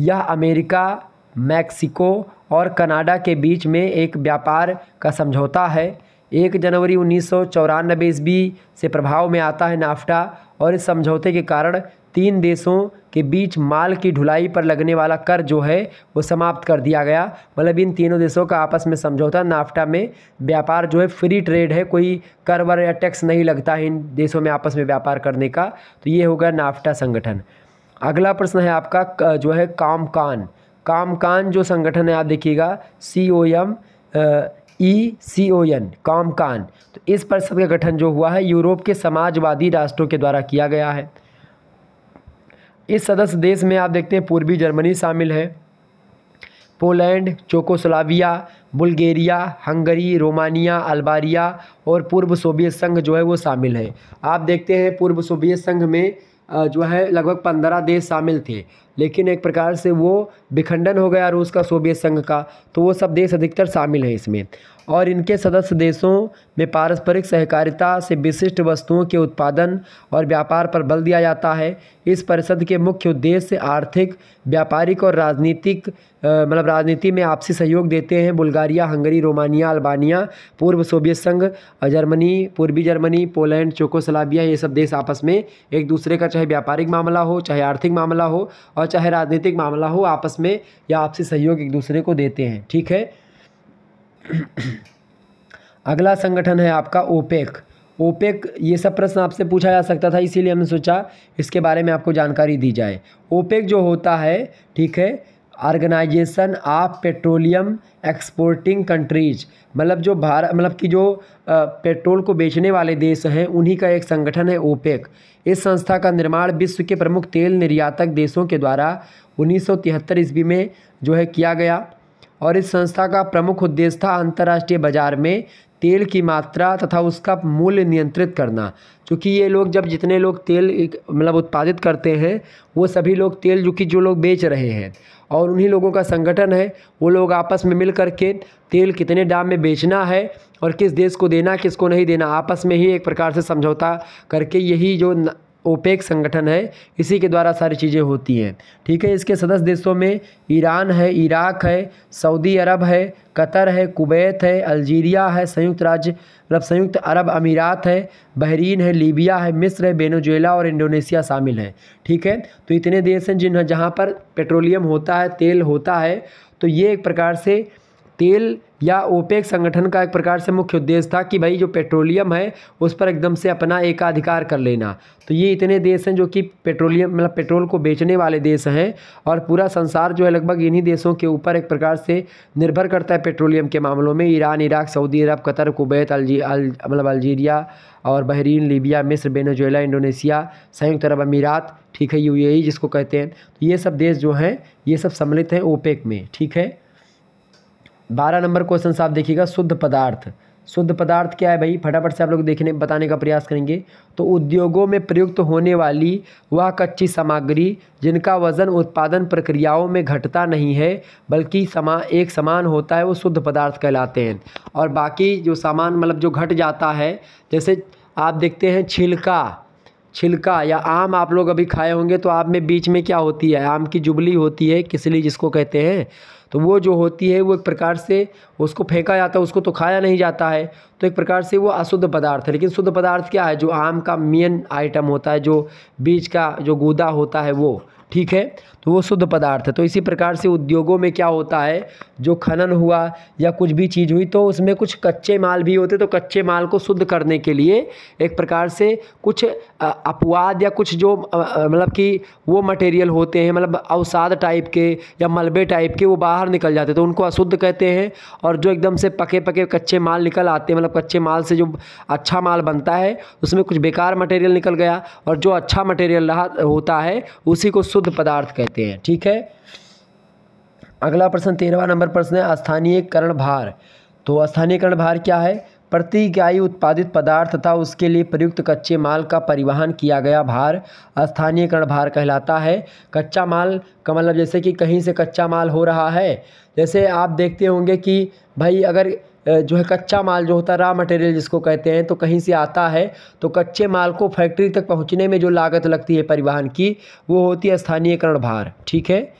यह अमेरिका, मैक्सिको और कनाडा के बीच में एक व्यापार का समझौता है। एक जनवरी उन्नीस सौ चौरानबे ईस्वी से प्रभाव में आता है नाफ्टा और इस समझौते के कारण तीन देशों के बीच माल की ढुलाई पर लगने वाला कर जो है, वो समाप्त कर दिया गया। मतलब इन तीनों देशों का आपस में समझौता। नाफ्टा में व्यापार जो है फ्री ट्रेड है, कोई कर वर या टैक्स नहीं लगता है इन देशों में आपस में व्यापार करने का। तो ये हो गया नाफ्टा संगठन। अगला प्रश्न है आपका जो है कामकान। कामकान जो संगठन है, आप देखिएगा सी ओ एम ई सी ओ एन कामकान। तो इस परिषद का गठन जो हुआ है, यूरोप के समाजवादी राष्ट्रों के द्वारा किया गया है। इस सदस्य देश में आप देखते हैं, पूर्वी जर्मनी शामिल है। Poland, Czechoslovakia, Bulgaria, Hungary, Romania Albania और पूर्व सोवियत संघ जो है वो शामिल है। आप देखते हैं, पूर्व सोवियत संघ में जो है, लगभग पंद्रह देश शामिल थे। लेकिन एक प्रकार से वो विखंडन हो गया रूस का सोवियत संघ का तो वो सब देश अधिकतर शामिल हैं इसमें। और इनके सदस्य देशों में पारस्परिक सहकारिता से विशिष्ट वस्तुओं के उत्पादन और व्यापार पर बल दिया जाता है। इस परिषद के मुख्य उद्देश्य आर्थिक, व्यापारिक और राजनीतिक मतलब राजनीति में आपसी सहयोग देते हैं बुल्गारिया, हंगरी, रोमानिया, अल्बानिया, पूर्व सोवियत संघ जर्मनी, पूर्वी जर्मनी, पोलैंड चोकोसलाबिया ये सब देश आपस में एक दूसरे का चाहे व्यापारिक मामला हो, चाहे आर्थिक मामला हो और चाहे राजनीतिक मामला हो, आपस में या आपसी सहयोग एक दूसरे को देते हैं, ठीक है? अगला संगठन है आपका ओपेक। ओपेक, ये सब प्रश्न आपसे पूछा जा सकता था, इसीलिए हमने सोचा इसके बारे में आपको जानकारी दी जाए। ओपेक जो होता है, ठीक है, Organization of Petroleum Exporting Countries मतलब जो भारत मतलब कि जो पेट्रोल को बेचने वाले देश हैं, उन्हीं का एक संगठन है ओपेक। इस संस्था का निर्माण विश्व के प्रमुख तेल निर्यातक देशों के द्वारा उन्नीस सौ तिहत्तर ईस्वी में जो है किया गया। और इस संस्था का प्रमुख उद्देश्य था अंतर्राष्ट्रीय बाज़ार में तेल की मात्रा तथा उसका मूल्य नियंत्रित करना। क्योंकि ये लोग जब जितने लोग तेल मतलब उत्पादित करते हैं, वो सभी लोग तेल जो कि जो लोग बेच रहे हैं और उन्हीं लोगों का संगठन है, वो लोग आपस में मिल करके तेल कितने दाम में बेचना है और किस देश को देना किसको नहीं देना, आपस में ही एक प्रकार से समझौता करके यही जो ओपेक संगठन है, इसी के द्वारा सारी चीज़ें होती हैं। ठीक है, इसके सदस्य देशों में ईरान है, इराक है, सऊदी अरब है, कतर है, कुवैत है, अल्जीरिया है, संयुक्त राज्य मतलब संयुक्त अरब अमीरात है, बहरीन है, लीबिया है, मिस्र है बेनोजुएला और इंडोनेशिया शामिल है। ठीक है तो इतने देश हैं जिन जहाँ पर पेट्रोलियम होता है, तेल होता है तो ये एक प्रकार से तेल या ओपेक संगठन का एक प्रकार से मुख्य उद्देश्य था कि भाई जो पेट्रोलियम है, उस पर एकदम से अपना एकाधिकार कर लेना। तो ये इतने देश हैं जो कि पेट्रोलियम मतलब पेट्रोल को बेचने वाले देश हैं और पूरा संसार जो है लगभग इन्हीं देशों के ऊपर एक प्रकार से निर्भर करता है पेट्रोलियम के मामलों में। Iran, Iraq, Saudi Arab, Qatar, Kuwait, अलजी, अल मतलब अल्जीरिया और बहरीन, लीबिया, मिस्र बेनोजुएला इंडोनेशिया, संयुक्त अरब अमीरात, ठीक है, यू जिसको कहते हैं। तो ये सब देश जो हैं, ये सब सम्मिलित हैं ओपेक में, ठीक है? बारह नंबर क्वेश्चन आप देखिएगा, शुद्ध पदार्थ। शुद्ध पदार्थ क्या है भाई? फटाफट से आप लोग देखने, बताने का प्रयास करेंगे। तो उद्योगों में प्रयुक्त होने वाली वह कच्ची सामग्री, जिनका वज़न उत्पादन प्रक्रियाओं में घटता नहीं है, बल्कि समा, एक समान होता है, वो शुद्ध पदार्थ कहलाते हैं। और बाकी जो सामान मतलब जो घट जाता है, जैसे आप देखते हैं छिलका छिलका या आम आप लोग अभी खाए होंगे तो आप में बीच में क्या होती है? आम की जुबली होती है, किसली जिसको कहते हैं? तो वो जो होती है, वो एक प्रकार से उसको फेंका जाता है, उसको तो खाया नहीं जाता है। तो एक प्रकार से वो अशुद्ध पदार्थ है। लेकिन शुद्ध पदार्थ क्या है? जो आम का मेन आइटम होता है, जो बीज का, जो गूदा होता है वो, ठीक है? तो वो शुद्ध पदार्थ है। तो इसी प्रकार से उद्योगों में क्या होता है, जो खनन हुआ या कुछ भी चीज़ हुई तो उसमें कुछ कच्चे माल भी होते तो कच्चे माल को शुद्ध करने के लिए एक प्रकार से कुछ अपवाद या कुछ जो मतलब कि वो मटेरियल होते हैं मतलब अवसाद टाइप के या मलबे टाइप के वो बाहर निकल जाते तो उनको अशुद्ध कहते हैं और जो एकदम से पके पके कच्चे माल निकल आते हैं मतलब कच्चे माल से जो अच्छा माल बनता है, उसमें कुछ बेकार मटेरियल निकल गया और जो अच्छा मटेरियल रहा, होता है, उसी को शुद्ध पदार्थ कहते हैं। ठीक है? अगला प्रश्न, तेरहवा नंबर प्रश्न है स्थानीयकरण भार तो स्थानीयकरण भार क्या है? प्रति इकाई उत्पादित पदार्थ तथा उसके लिए प्रयुक्त कच्चे माल का परिवहन किया गया भार स्थानीयकरण भार कहलाता है। कच्चा माल का मतलब जैसे कि कहीं से कच्चा माल हो रहा है। जैसे आप देखते होंगे कि भाई अगर जो है कच्चा माल जो होता है रॉ मटेरियल जिसको कहते हैं तो कहीं से आता है तो कच्चे माल को फैक्ट्री तक पहुँचने में जो लागत लगती है परिवहन की, वो होती है स्थानीयकरण भार, ठीक है?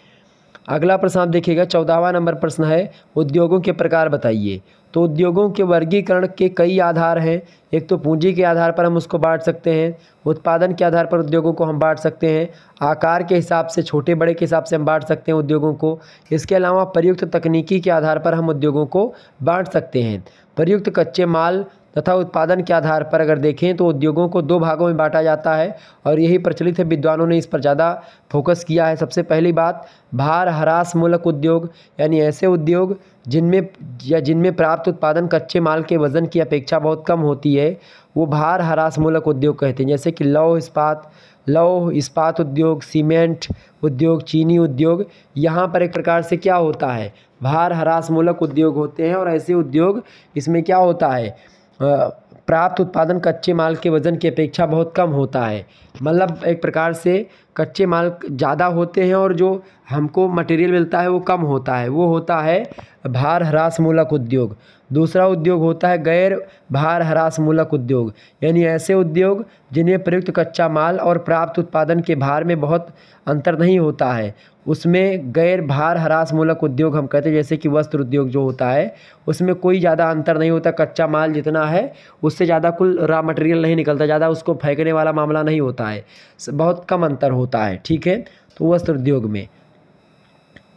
अगला प्रश्न आप देखिएगा, चौदहवा नंबर प्रश्न है, उद्योगों के प्रकार बताइए। तो उद्योगों के वर्गीकरण के कई आधार हैं। एक तो पूंजी के आधार पर हम उसको बांट सकते हैं, उत्पादन के आधार पर उद्योगों को हम बांट सकते हैं, आकार के हिसाब से, छोटे बड़े के हिसाब से हम बांट सकते हैं उद्योगों को। इसके अलावा प्रयुक्त तकनीकी के आधार पर हम उद्योगों को बांट सकते हैं। प्रयुक्त कच्चे माल तथा उत्पादन के आधार पर अगर देखें तो उद्योगों को दो भागों में बांटा जाता है और यही प्रचलित है, विद्वानों ने इस पर ज़्यादा फोकस किया है। सबसे पहली बात, भार हरास मूलक उद्योग, यानी ऐसे उद्योग जिनमें, या जिनमें प्राप्त उत्पादन कच्चे माल के वज़न की अपेक्षा बहुत कम होती है, वो भार हरासमूलक उद्योग कहते हैं। जैसे कि लौह इस्पात लौह इस्पात उद्योग, सीमेंट उद्योग, चीनी उद्योग, यहाँ पर एक प्रकार से क्या होता है? भार हरासमूलक उद्योग होते हैं और ऐसे उद्योग, इसमें क्या होता है? प्राप्त उत्पादन कच्चे माल के वज़न की अपेक्षा बहुत कम होता है। मतलब एक प्रकार से कच्चे माल ज़्यादा होते हैं और जो हमको मटेरियल मिलता है वो कम होता है। वो होता है भार ह्रास मूलक उद्योग। दूसरा उद्योग होता है गैर भार ह्रासमूलक उद्योग। यानी ऐसे उद्योग जिन्हें प्रयुक्त कच्चा माल और प्राप्त उत्पादन के भार में बहुत अंतर नहीं होता है। उसमें गैर भार ह्रासमूलक उद्योग हम कहते हैं, जैसे कि वस्त्र उद्योग जो होता है, उसमें कोई ज़्यादा अंतर नहीं होता। कच्चा माल जितना है, उससे ज़्यादा कुल रॉ मटेरियल नहीं निकलता, ज़्यादा उसको फेंकने वाला मामला नहीं होता है। बहुत कम अंतर होता है, ठीक है? तो वस्त्र उद्योग में।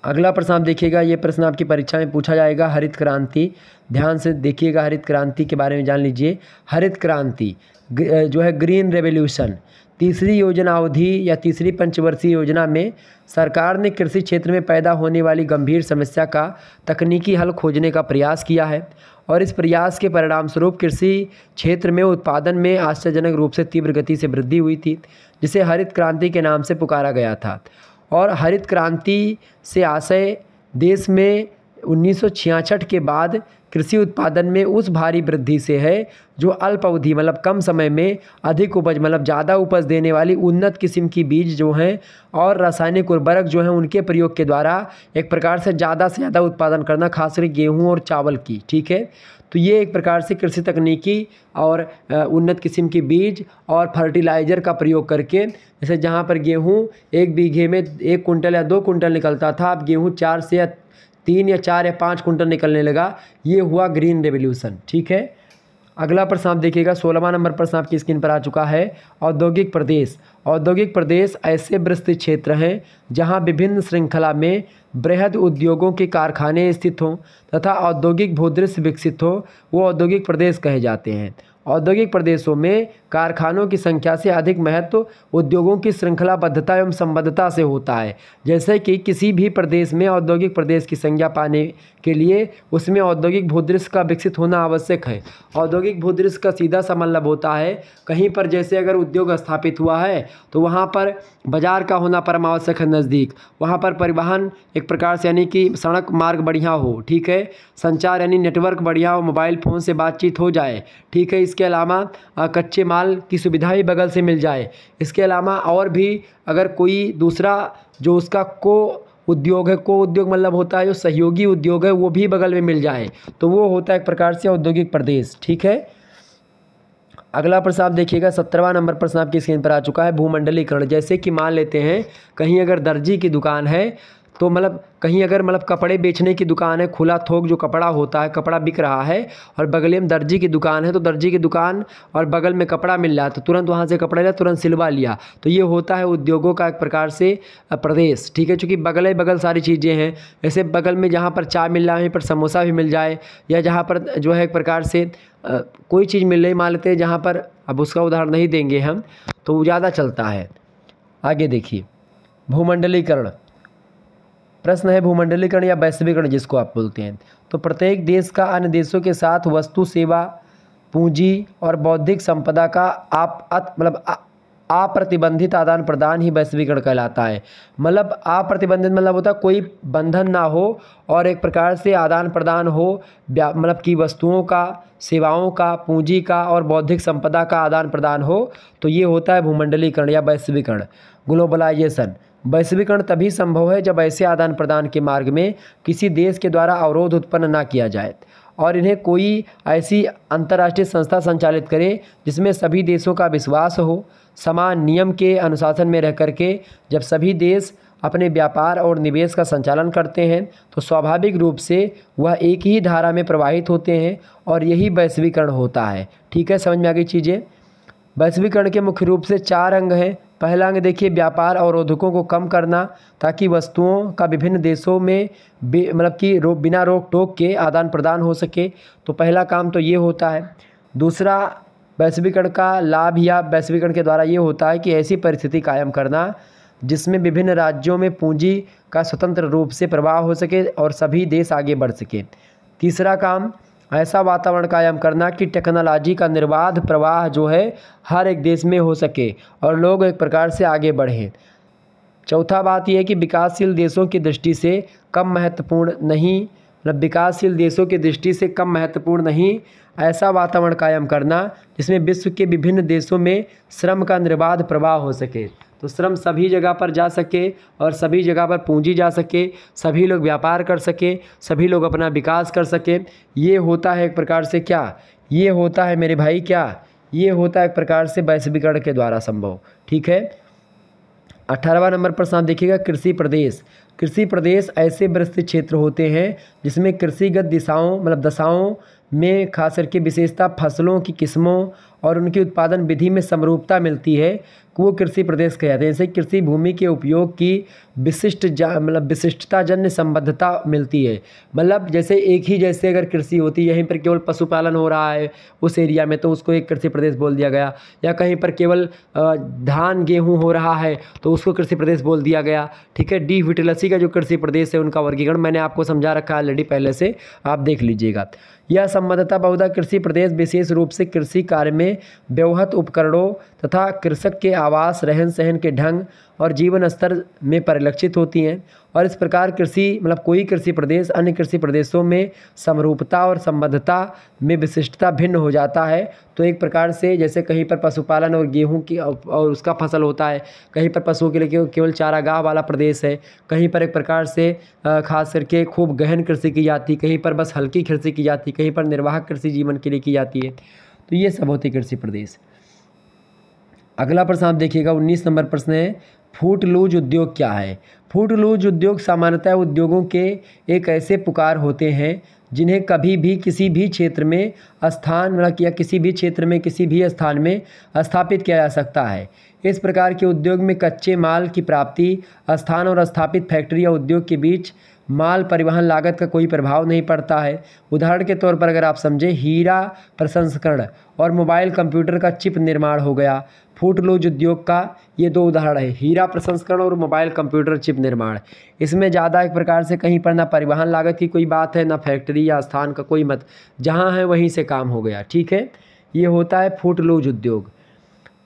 अगला प्रश्न आप देखिएगा, ये प्रश्न आपकी परीक्षा में पूछा जाएगा, हरित क्रांति। ध्यान से देखिएगा हरित क्रांति के बारे में जान लीजिए। हरित क्रांति जो है ग्रीन रेवोल्यूशन। तीसरी योजना अवधि या तीसरी पंचवर्षीय योजना में सरकार ने कृषि क्षेत्र में पैदा होने वाली गंभीर समस्या का तकनीकी हल खोजने का प्रयास किया है और इस प्रयास के परिणाम स्वरूप कृषि क्षेत्र में उत्पादन में आश्चर्यजनक रूप से तीव्र गति से वृद्धि हुई थी, जिसे हरित क्रांति के नाम से पुकारा गया था। और हरित क्रांति से आशय देश में उन्नीस के बाद कृषि उत्पादन में उस भारी वृद्धि से है जो अल्प अवधि मतलब कम समय में अधिक उपज मतलब ज़्यादा उपज देने वाली उन्नत किस्म की बीज जो हैं और रासायनिक उर्वरक जो हैं उनके प्रयोग के द्वारा एक प्रकार से ज़्यादा से ज़्यादा उत्पादन करना खासकर गेहूँ और चावल की, ठीक है? तो ये एक प्रकार से कृषि तकनीकी और उन्नत किस्म के बीज और फर्टिलाइज़र का प्रयोग करके, जैसे जहाँ पर गेहूँ एक बीघे में एक कुंटल या दो कुंटल निकलता था, अब गेहूँ चार से या तीन या चार या पाँच कुंटल निकलने लगा। ये हुआ ग्रीन रेवोल्यूशन, ठीक है? अगला प्रश्न आप देखिएगा, सोलहवा नंबर प्रश्न आपकी स्क्रीन पर आ चुका है, औद्योगिक प्रदेश औद्योगिक प्रदेश ऐसे विस्तृत क्षेत्र हैं जहाँ विभिन्न श्रृंखला में बृहद उद्योगों के कारखाने स्थित हों तथा औद्योगिक भूदृश्य विकसित हो, वो औद्योगिक प्रदेश कहे जाते हैं। औद्योगिक प्रदेशों में कारखानों की संख्या से अधिक महत्व उद्योगों की श्रृंखलाबद्धता एवं संबद्धता से होता है। जैसे कि किसी भी प्रदेश में औद्योगिक प्रदेश की संज्ञा पाने के लिए उसमें औद्योगिक भूदृश्य का विकसित होना आवश्यक है। औद्योगिक भूदृश्य का सीधा सा मतलब होता है। कहीं पर जैसे अगर उद्योग स्थापित हुआ है तो वहाँ पर बाज़ार का होना परम आवश्यक है नज़दीक। वहाँ पर परिवहन एक प्रकार से यानी कि सड़क मार्ग बढ़िया हो, ठीक है? संचार यानी नेटवर्क बढ़िया हो, मोबाइल, फ़ोन से बातचीत हो जाए, ठीक है? इसके अलावा कच्चे माल की सुविधा भी बगल से मिल जाए। इसके अलावा और भी अगर कोई दूसरा जो उसका को उद्योग है, को उद्योग मतलब होता है, जो सहयोगी उद्योग है, वो भी बगल में मिल जाए तो वो होता है एक प्रकार से औद्योगिक प्रदेश। ठीक है? अगला प्रश्न आप देखिएगा, सत्रहवा नंबर प्रश्न आपकी स्क्रीन पर आ चुका है, भूमंडलीकरण। जैसे कि मान लेते हैं, कहीं अगर दर्जी की दुकान है तो मतलब कहीं अगर मतलब कपड़े बेचने की दुकान है, खुला थोक जो कपड़ा होता है, कपड़ा बिक रहा है और बगल में दर्जी की दुकान है तो दर्जी की दुकान और बगल में कपड़ा मिल रहा है तो तुरंत वहाँ से कपड़ा लिया, तुरंत सिलवा लिया। तो ये होता है उद्योगों का एक प्रकार से प्रदेश, ठीक है? चूँकि बगल बगल सारी चीज़ें हैं। जैसे बगल में जहाँ पर चाय मिल रहा है, वहीं पर समोसा भी मिल जाए या जहाँ पर जो है एक प्रकार से कोई चीज़ मिल रही मान लेते हैं जहाँ पर, अब उसका उदाहरण नहीं देंगे हम तो ज़्यादा चलता है। आगे देखिए, भूमंडलीकरण। प्रश्न है भूमंडलीकरण या वैश्वीकरण जिसको आप बोलते हैं। तो प्रत्येक देश का अन्य देशों के साथ वस्तु, सेवा, पूंजी और बौद्धिक संपदा का आप मतलब अप्रतिबंधित आदान प्रदान ही वैश्वीकरण कहलाता है। मतलब अप्रतिबंधित मतलब होता है कोई बंधन ना हो और एक प्रकार से आदान प्रदान हो मतलब की वस्तुओं का, सेवाओं का, पूंजी का और बौद्धिक संपदा का आदान प्रदान हो तो ये होता है भूमंडलीकरण या वैश्वीकरण। ग्लोबलाइजेशन। वैश्वीकरण तभी संभव है जब ऐसे आदान प्रदान के मार्ग में किसी देश के द्वारा अवरोध उत्पन्न ना किया जाए और इन्हें कोई ऐसी अंतर्राष्ट्रीय संस्था संचालित करे जिसमें सभी देशों का विश्वास हो। समान नियम के अनुशासन में रह करके जब सभी देश अपने व्यापार और निवेश का संचालन करते हैं तो स्वाभाविक रूप से वह एक ही धारा में प्रवाहित होते हैं और यही वैश्वीकरण होता है। ठीक है, समझ में आ गई चीज़ें? वैश्वीकरण के मुख्य रूप से चार अंग हैं। पहला अंग देखिए, व्यापार अवरोधकों को कम करना ताकि वस्तुओं का विभिन्न देशों में मतलब कि रो, बिना रोक टोक के आदान प्रदान हो सके। तो पहला काम तो ये होता है। दूसरा, वैश्वीकरण का लाभ या वैश्वीकरण के द्वारा ये होता है कि ऐसी परिस्थिति कायम करना जिसमें विभिन्न राज्यों में पूंजी का स्वतंत्र रूप से प्रवाह हो सके और सभी देश आगे बढ़ सके। तीसरा काम ऐसा वातावरण कायम करना कि टेक्नोलॉजी का निर्बाध प्रवाह जो है, हर एक देश में हो सके और लोग एक प्रकार से आगे बढ़ें। चौथा बात यह है कि विकासशील देशों की दृष्टि से कम महत्वपूर्ण नहीं मतलब विकासशील देशों की दृष्टि से कम महत्वपूर्ण नहीं, ऐसा वातावरण कायम करना जिसमें विश्व के विभिन्न देशों में श्रम का निर्बाध प्रवाह हो सके। तो श्रम सभी जगह पर जा सके और सभी जगह पर पूंजी जा सके, सभी लोग व्यापार कर सके, सभी लोग अपना विकास कर सके। ये होता है एक प्रकार से क्या? ये होता है मेरे भाई क्या? ये होता है एक प्रकार से वैश्वीकरण के द्वारा संभव। ठीक है? अठारहवा नंबर पर आप देखिएगा, कृषि प्रदेश। कृषि प्रदेश ऐसे विस्तृत क्षेत्र होते हैं जिसमें कृषिगत दिशाओं मतलब दशाओं में खास करके विशेषता फ़सलों की किस्मों और उनकी उत्पादन विधि में समरूपता मिलती है। वो कृषि प्रदेश कहते हैं जैसे कृषि भूमि के उपयोग की विशिष्ट मतलब विशिष्टता जन्य संबद्धता मिलती है। मतलब जैसे एक ही जैसे अगर कृषि होती है, यहीं पर केवल पशुपालन हो रहा है उस एरिया में तो उसको एक कृषि प्रदेश बोल दिया गया। या कहीं पर केवल धान, गेहूँ हो रहा है तो उसको कृषि प्रदेश बोल दिया गया। ठीक है डी विटलसी का जो कृषि प्रदेश है, उनका वर्गीकरण मैंने आपको समझा रखा है ऑलरेडी पहले से, आप देख लीजिएगा। यह संबद्धता बहुधा कृषि प्रदेश विशेष रूप से कृषि कार्य में व्यवहत उपकरणों तथा कृषक के आवास रहन सहन के ढंग और जीवन स्तर में परिलक्षित होती हैं और इस प्रकार कृषि मतलब कोई कृषि प्रदेश, अन्य कृषि प्रदेशों में समरूपता और संबद्धता में विशिष्टता भिन्न हो जाता है। तो एक प्रकार से जैसे कहीं पर पशुपालन और गेहूँ की और उसका फ़सल होता है, कहीं पर पशुओं के लिए केवल चारागाह वाला प्रदेश है, कहीं पर एक प्रकार से खास करके खूब गहन कृषि की जाती, कहीं पर बस हल्की कृषि की जाती, कहीं पर निर्वाहक कृषि जीवन के लिए की जाती है। तो ये सब होती कृषि प्रदेश। अगला प्रश्न आप देखिएगा, उन्नीस नंबर प्रश्न है फूट लूज उद्योग क्या है? फूट लूज उद्योग सामान्यतः उद्योगों के एक ऐसे पुकार होते हैं, जिन्हें कभी भी, किसी भी क्षेत्र में स्थान या किसी भी क्षेत्र में, किसी भी स्थान में स्थापित किया जा सकता है। इस प्रकार के उद्योग में कच्चे माल की प्राप्ति, स्थान और स्थापित फैक्ट्री या उद्योग के बीच माल परिवहन लागत का कोई प्रभाव नहीं पड़ता है। उदाहरण के तौर पर अगर आप समझें, हीरा प्रसंस्करण और मोबाइल कंप्यूटर का चिप निर्माण हो गया। फूटलूज उद्योग का ये दो उदाहरण है, हीरा प्रसंस्करण और मोबाइल कंप्यूटर चिप निर्माण। इसमें ज़्यादा एक प्रकार से कहीं पर ना परिवहन लागत की कोई बात है, ना फैक्ट्री या स्थान का कोई मत। जहाँ है, वहीं से काम हो गया, ठीक है? ये होता है फूटलूज उद्योग।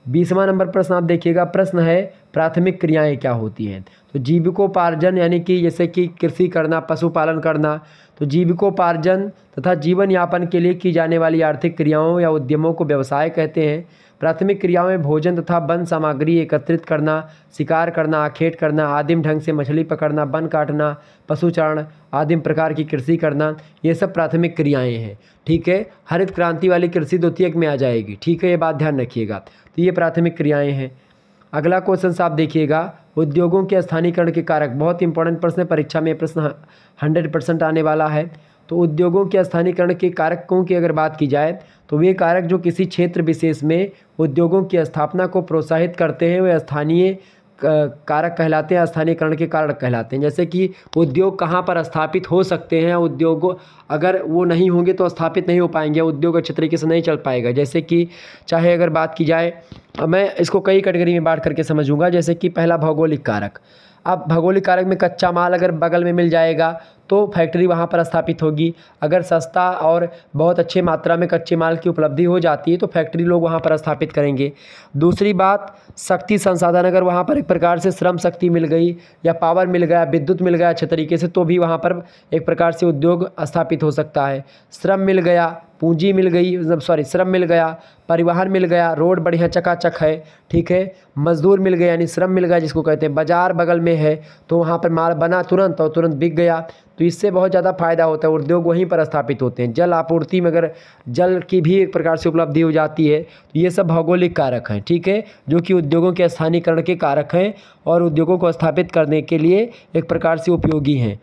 बीसवा नंबर प्रश्न आप देखिएगा, प्रश्न है, प्राथमिक क्रियाएँ क्या होती हैं? तो जीविकोपार्जन, यानी कि जैसे कि कृषि करना, पशुपालन करना तो जीविकोपार्जन तथा जीवन यापन के लिए की जाने वाली आर्थिक क्रियाओं या उद्यमों को व्यवसाय कहते हैं। प्राथमिक क्रियाओं में भोजन तथा वन सामग्री एकत्रित करना, शिकार करना, आखेट करना, आदिम ढंग से मछली पकड़ना, वन काटना, पशुचारण आदिम प्रकार की कृषि करना, ये सब प्राथमिक क्रियाएँ हैं। ठीक है? हरित क्रांति वाली कृषि द्वितीयक में आ जाएगी। ठीक है? ये बात ध्यान रखिएगा। तो ये प्राथमिक क्रियाएँ हैं। अगला क्वेश्चन आप देखिएगा। उद्योगों के स्थानीकरण के कारक। बहुत इंपॉर्टेंट प्रश्न है, परीक्षा में प्रश्न हंड्रेड परसेंट आने वाला है। तो उद्योगों के स्थानीकरण के कारकों की अगर बात की जाए तो वे कारक जो किसी क्षेत्र विशेष में उद्योगों की स्थापना को प्रोत्साहित करते हैं, वे स्थानीय कारक कहलाते हैं, स्थानीयकरण के कारक कहलाते हैं। जैसे कि उद्योग कहाँ पर स्थापित हो सकते हैं, उद्योग अगर वो नहीं होंगे तो स्थापित नहीं हो पाएँगे, उद्योग अच्छे तरीके से नहीं चल पाएगा। जैसे कि चाहे अगर बात की जाए, मैं इसको कई कैटेगरी में बांट करके समझूँगा, जैसे कि पहला भौगोलिक कारक। अब भौगोलिक कारक में कच्चा माल अगर बगल में मिल जाएगा तो फैक्ट्री वहाँ पर स्थापित होगी। अगर सस्ता और बहुत अच्छे मात्रा में कच्चे माल की उपलब्धि हो जाती है तो फैक्ट्री लोग वहाँ पर स्थापित करेंगे। दूसरी बात, शक्ति संसाधन अगर वहाँ पर एक प्रकार से श्रम शक्ति मिल गई या पावर मिल गया, विद्युत मिल गया अच्छे तरीके से तो भी वहाँ पर एक प्रकार से उद्योग स्थापित हो सकता है। श्रम मिल गया पूंजी मिल गई मतलब सॉरी श्रम मिल गया, परिवहन मिल गया, रोड बढ़िया चकाचक है, ठीक है? मजदूर मिल गया यानी श्रम मिल गया जिसको कहते हैं, बाज़ार बगल में है तो वहाँ पर माल बना तुरंत और तुरंत बिक गया। तो इससे बहुत ज़्यादा फ़ायदा होता है, उद्योग वहीं पर स्थापित होते हैं। जल आपूर्ति में अगर जल की भी एक प्रकार से उपलब्धि हो जाती है तो ये सब भौगोलिक कारक हैं, ठीक है? जो कि उद्योगों के स्थानीयकरण के कारक हैं और उद्योगों को स्थापित करने के लिए एक प्रकार से उपयोगी हैं।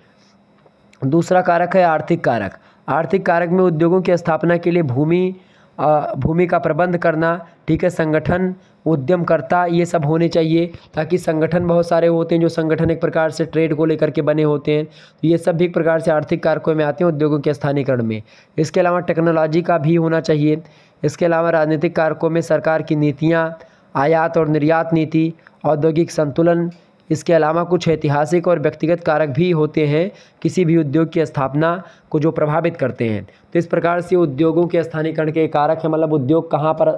दूसरा कारक है आर्थिक कारक। आर्थिक कारक में उद्योगों की स्थापना के लिए भूमि भूमि का प्रबंध करना, ठीक है, संगठन, उद्यमकर्ता, ये सब होने चाहिए, ताकि संगठन बहुत सारे होते हैं जो संगठन एक प्रकार से ट्रेड को लेकर के बने होते हैं। तो ये सब भी एक प्रकार से आर्थिक कारकों में आते हैं उद्योगों के स्थानीयकरण में। इसके अलावा टेक्नोलॉजी का भी होना चाहिए। इसके अलावा राजनीतिक कारकों में सरकार की नीतियाँ, आयात और निर्यात नीति, औद्योगिक संतुलन इसके अलावा कुछ ऐतिहासिक और व्यक्तिगत कारक भी होते हैं किसी भी उद्योग की स्थापना को जो प्रभावित करते हैं। तो इस प्रकार से उद्योगों के स्थानीयकरण के कारक हैं मतलब उद्योग कहाँ पर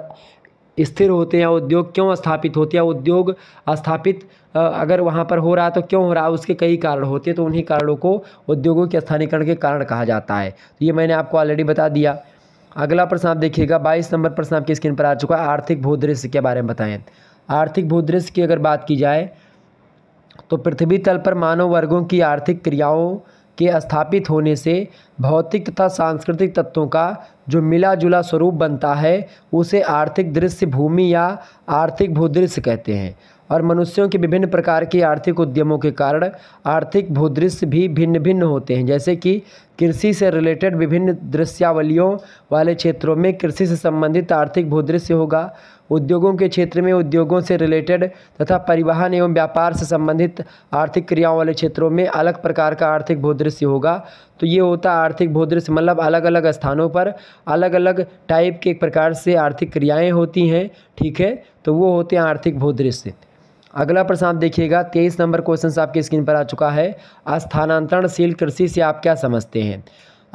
स्थिर होते हैं उद्योग क्यों स्थापित होते हैं उद्योग स्थापित अगर वहाँ पर हो रहा है तो क्यों हो रहा है, उसके कई कारण होते हैं तो उन्हीं कारणों को उद्योगों के स्थानीयकरण के कारण कहा जाता है। तो ये मैंने आपको ऑलरेडी बता दिया। अगला प्रश्न आप देखिएगा, बाईस नंबर प्रश्न आपकी स्क्रीन पर आ चुका है, आर्थिक भूदृश्य के बारे में बताएँ। आर्थिक भूदृश्य की अगर बात की जाए तो पृथ्वी तल पर मानव वर्गों की आर्थिक क्रियाओं के स्थापित होने से भौतिक तथा सांस्कृतिक तत्वों का जो मिला जुला स्वरूप बनता है, उसे आर्थिक दृश्य भूमि या आर्थिक भूदृश्य कहते हैं। और मनुष्यों के विभिन्न प्रकार के आर्थिक उद्यमों के कारण आर्थिक भूदृश्य भी भिन्न भिन्न होते हैं। जैसे कि कृषि से रिलेटेड विभिन्न दृश्यावलियों वाले क्षेत्रों में कृषि से संबंधित आर्थिक भूदृश्य होगा उद्योगों के क्षेत्र में उद्योगों से रिलेटेड तथा परिवहन एवं व्यापार से संबंधित आर्थिक क्रियाओं वाले क्षेत्रों में अलग प्रकार का आर्थिक भूदृश्य होगा। तो ये होता है आर्थिक भूदृश्य मतलब अलग अलग स्थानों पर अलग अलग टाइप के एक प्रकार से आर्थिक क्रियाएँ होती हैं, ठीक है? तो वो होते हैं आर्थिक भूदृश्य। अगला प्रश्न आप देखिएगा, तेईस नंबर क्वेश्चन आपकी स्क्रीन पर आ चुका है, स्थानांतरणशील कृषि से आप क्या समझते हैं?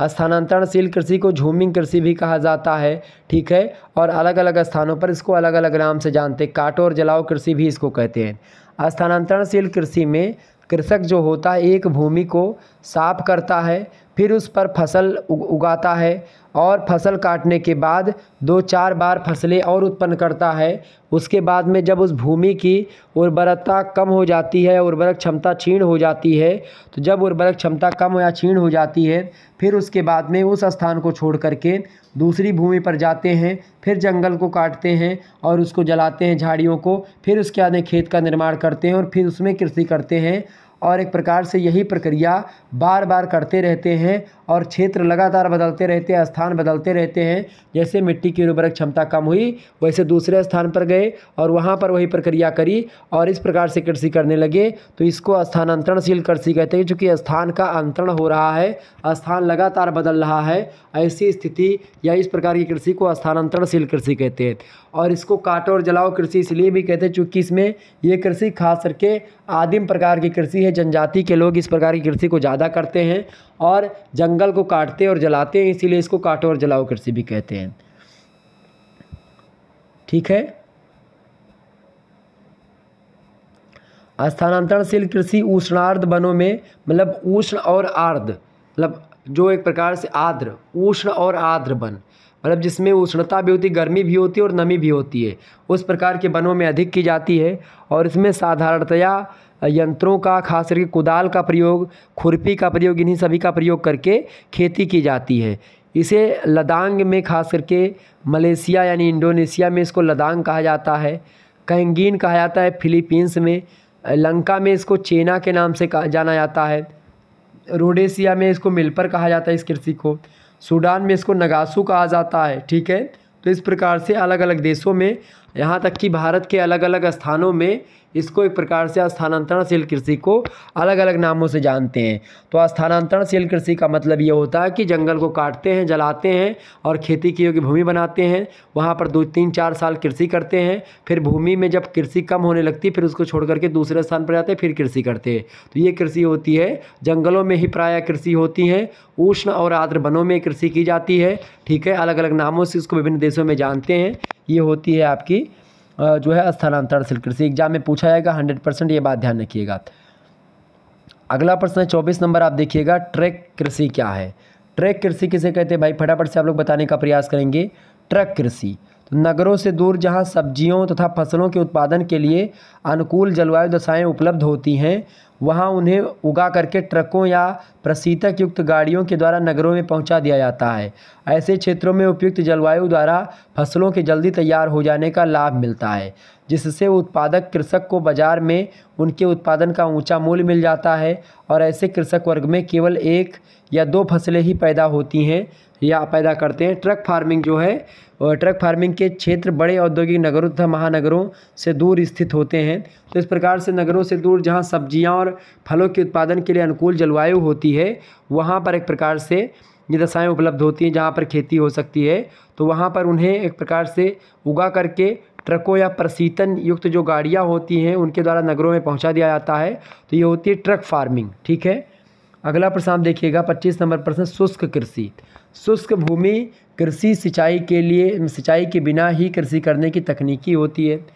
स्थानांतरणशील कृषि को झूमिंग कृषि भी कहा जाता है, ठीक है? और अलग अलग स्थानों पर इसको अलग अलग नाम से जानते हैं। काटो और जलाओ कृषि भी इसको कहते हैं। स्थानांतरणशील कृषि में कृषक जो होता है, एक भूमि को साफ़ करता है फिर उस पर फ़सल उगाता है और फ़सल काटने के बाद दो चार बार फ़सलें और उत्पन्न करता है। उसके बाद में जब उस भूमि की उर्वरता कम हो जाती है, उर्वरक क्षमता क्षीण हो जाती है तो जब उर्वरक क्षमता कम या क्षीण हो जाती है, फिर उसके बाद में उस स्थान को छोड़ करके दूसरी भूमि पर जाते हैं, फिर जंगल को काटते हैं और उसको जलाते हैं झाड़ियों को, फिर उसके बाद में खेत का निर्माण करते हैं और फिर उसमें कृषि करते हैं। और एक प्रकार से यही प्रक्रिया बार बार करते रहते हैं और क्षेत्र लगातार बदलते रहते हैं, स्थान बदलते रहते हैं। जैसे मिट्टी की उर्वरक क्षमता कम हुई, वैसे दूसरे स्थान पर गए और वहाँ पर वही प्रक्रिया करी और इस प्रकार से कृषि करने लगे। तो इसको स्थानांतरणशील कृषि कहते हैं चूँकि स्थान का अंतरण हो रहा है, स्थान लगातार बदल रहा है ऐसी स्थिति या इस प्रकार की कृषि को स्थानांतरणशील कृषि कहते हैं। और इसको काटो और जलाओ कृषि इसलिए भी कहते हैं चूँकि इसमें ये कृषि खास करके आदिम प्रकार की कृषि है, जनजाति के लोग इस प्रकार की कृषि को ज़्यादा करते हैं और जंगल को काटते और जलाते हैं, इसीलिए इसको काटो और जलाओ कृषि भी कहते हैं। ठीक है? स्थानांतरणशील कृषि उष्णार्ध वनों में मतलब उष्ण और आर्द्र मतलब जो एक प्रकार से आर्द्र, उष्ण और आर्द्र वन मतलब जिसमें उष्णता भी होती, गर्मी भी होती है और नमी भी होती है। उस प्रकार के वनों में अधिक की जाती है और इसमें साधारणतया यंत्रों का, खास करके कुदाल का प्रयोग, खुरपी का प्रयोग, इन्हीं सभी का प्रयोग करके खेती की जाती है। इसे लदांग में, खास करके मलेशिया यानी इंडोनेशिया में इसको लदांग कहा जाता है। कैंगीन कहा जाता है, फिलीपींस में, लंका में इसको चेना के नाम से जाना जाता है। रोडेशिया में इसको मिलपर कहा जाता है, इस कृषि को। सूडान में इसको नगासू कहा जाता है, ठीक है? तो इस प्रकार से अलग अलग देशों में यहाँ तक कि भारत के अलग अलग स्थानों में इसको एक प्रकार से स्थानांतरणशील कृषि को अलग अलग नामों से जानते हैं। तो स्थानांतरणशील कृषि का मतलब ये होता है कि जंगल को काटते हैं, जलाते हैं और खेती की योग्य भूमि बनाते हैं। वहाँ पर दो, तीन, चार साल कृषि करते हैं। फिर भूमि में जब कृषि कम होने लगती फिर उसको छोड़ करके दूसरे स्थान पर जाते हैं, फिर कृषि करते हैं। तो ये कृषि होती है, जंगलों में ही प्रायः कृषि होती है, उष्ण और आर्द्र वनों में कृषि की जाती है। ठीक है अलग अलग नामों से इसको विभिन्न देशों में जानते हैं। ये होती है आपकी जो है स्थानांतरणशील कृषि। एग्ज़ाम में पूछा जाएगा, हंड्रेड परसेंट ये बात ध्यान रखिएगा। अगला प्रश्न है, चौबीस नंबर आप देखिएगा, ट्रैक कृषि क्या है? ट्रैक कृषि किसे कहते हैं? भाई, फटाफट से आप लोग बताने का प्रयास करेंगे। ट्रक कृषि। तो नगरों से दूर जहाँ सब्जियों तथा फ़सलों के उत्पादन के लिए अनुकूल जलवायु दशाएँ उपलब्ध होती हैं, वहाँ उन्हें उगा करके ट्रकों या प्रशीतक युक्त गाड़ियों के द्वारा नगरों में पहुँचा दिया जाता है। ऐसे क्षेत्रों में उपयुक्त जलवायु द्वारा फ़सलों के जल्दी तैयार हो जाने का लाभ मिलता है, जिससे उत्पादक कृषक को बाज़ार में उनके उत्पादन का ऊँचा मूल्य मिल जाता है और ऐसे कृषक वर्ग में केवल एक या दो फ़सलें ही पैदा होती हैं या पैदा करते हैं। ट्रक फ़ार्मिंग जो है ट्रक फ़ार्मिंग के क्षेत्र बड़े औद्योगिक नगरों तथा महानगरों से दूर स्थित होते हैं। तो इस प्रकार से नगरों से दूर जहाँ सब्ज़ियाँ और फलों के उत्पादन के लिए अनुकूल जलवायु होती है वहाँ पर एक प्रकार से ये दशाएँ उपलब्ध होती हैं जहाँ पर खेती हो सकती है। तो वहाँ पर उन्हें एक प्रकार से उगा करके ट्रकों या प्रशीतन युक्त जो गाड़ियाँ होती हैं, उनके द्वारा नगरों में पहुँचा दिया जाता है। तो ये होती है ट्रक फ़ार्मिंग, ठीक है? अगला प्रश्न आप देखिएगा, पच्चीस नंबर प्रश्न, शुष्क कृषि। शुष्क भूमि कृषि सिंचाई के लिए, सिंचाई के बिना ही कृषि करने की तकनीकी होती है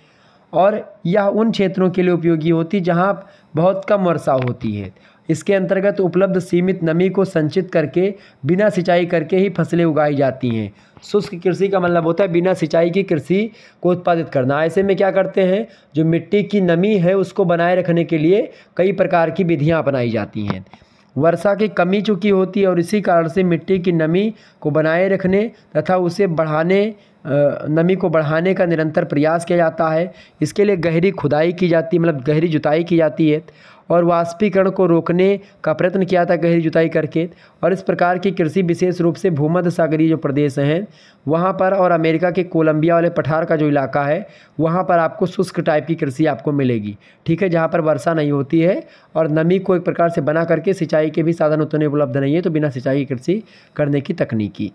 और यह उन क्षेत्रों के लिए उपयोगी होती जहाँ बहुत कम वर्षा होती है। इसके अंतर्गत उपलब्ध सीमित नमी को संचित करके बिना सिंचाई करके ही फ़सलें उगाई जाती हैं। शुष्क कृषि का मतलब होता है बिना सिंचाई की कृषि को उत्पादित करना। ऐसे में क्या करते हैं? जो मिट्टी की नमी है, उसको बनाए रखने के लिए कई प्रकार की विधियाँ अपनाई जाती हैं। वर्षा की कमी चूँकि होती है और इसी कारण से मिट्टी की नमी को बनाए रखने तथा उसे बढ़ाने नमी को बढ़ाने का निरंतर प्रयास किया जाता है। इसके लिए गहरी खुदाई की जाती है मतलब गहरी जुताई की जाती है। और वाष्पीकरण को रोकने का प्रयत्न किया था गहरी जुताई करके। और इस प्रकार की कृषि विशेष रूप से भूमध्य सागरीय जो प्रदेश हैं, वहाँ पर और अमेरिका के कोलंबिया वाले पठार का जो इलाका है, वहाँ पर आपको शुष्क टाइप की कृषि आपको मिलेगी। ठीक है, जहाँ पर वर्षा नहीं होती है और नमी को एक प्रकार से बना करके सिंचाई के भी साधन उतने उपलब्ध नहीं है तो बिना सिंचाई की कृषि करने की तकनीकी।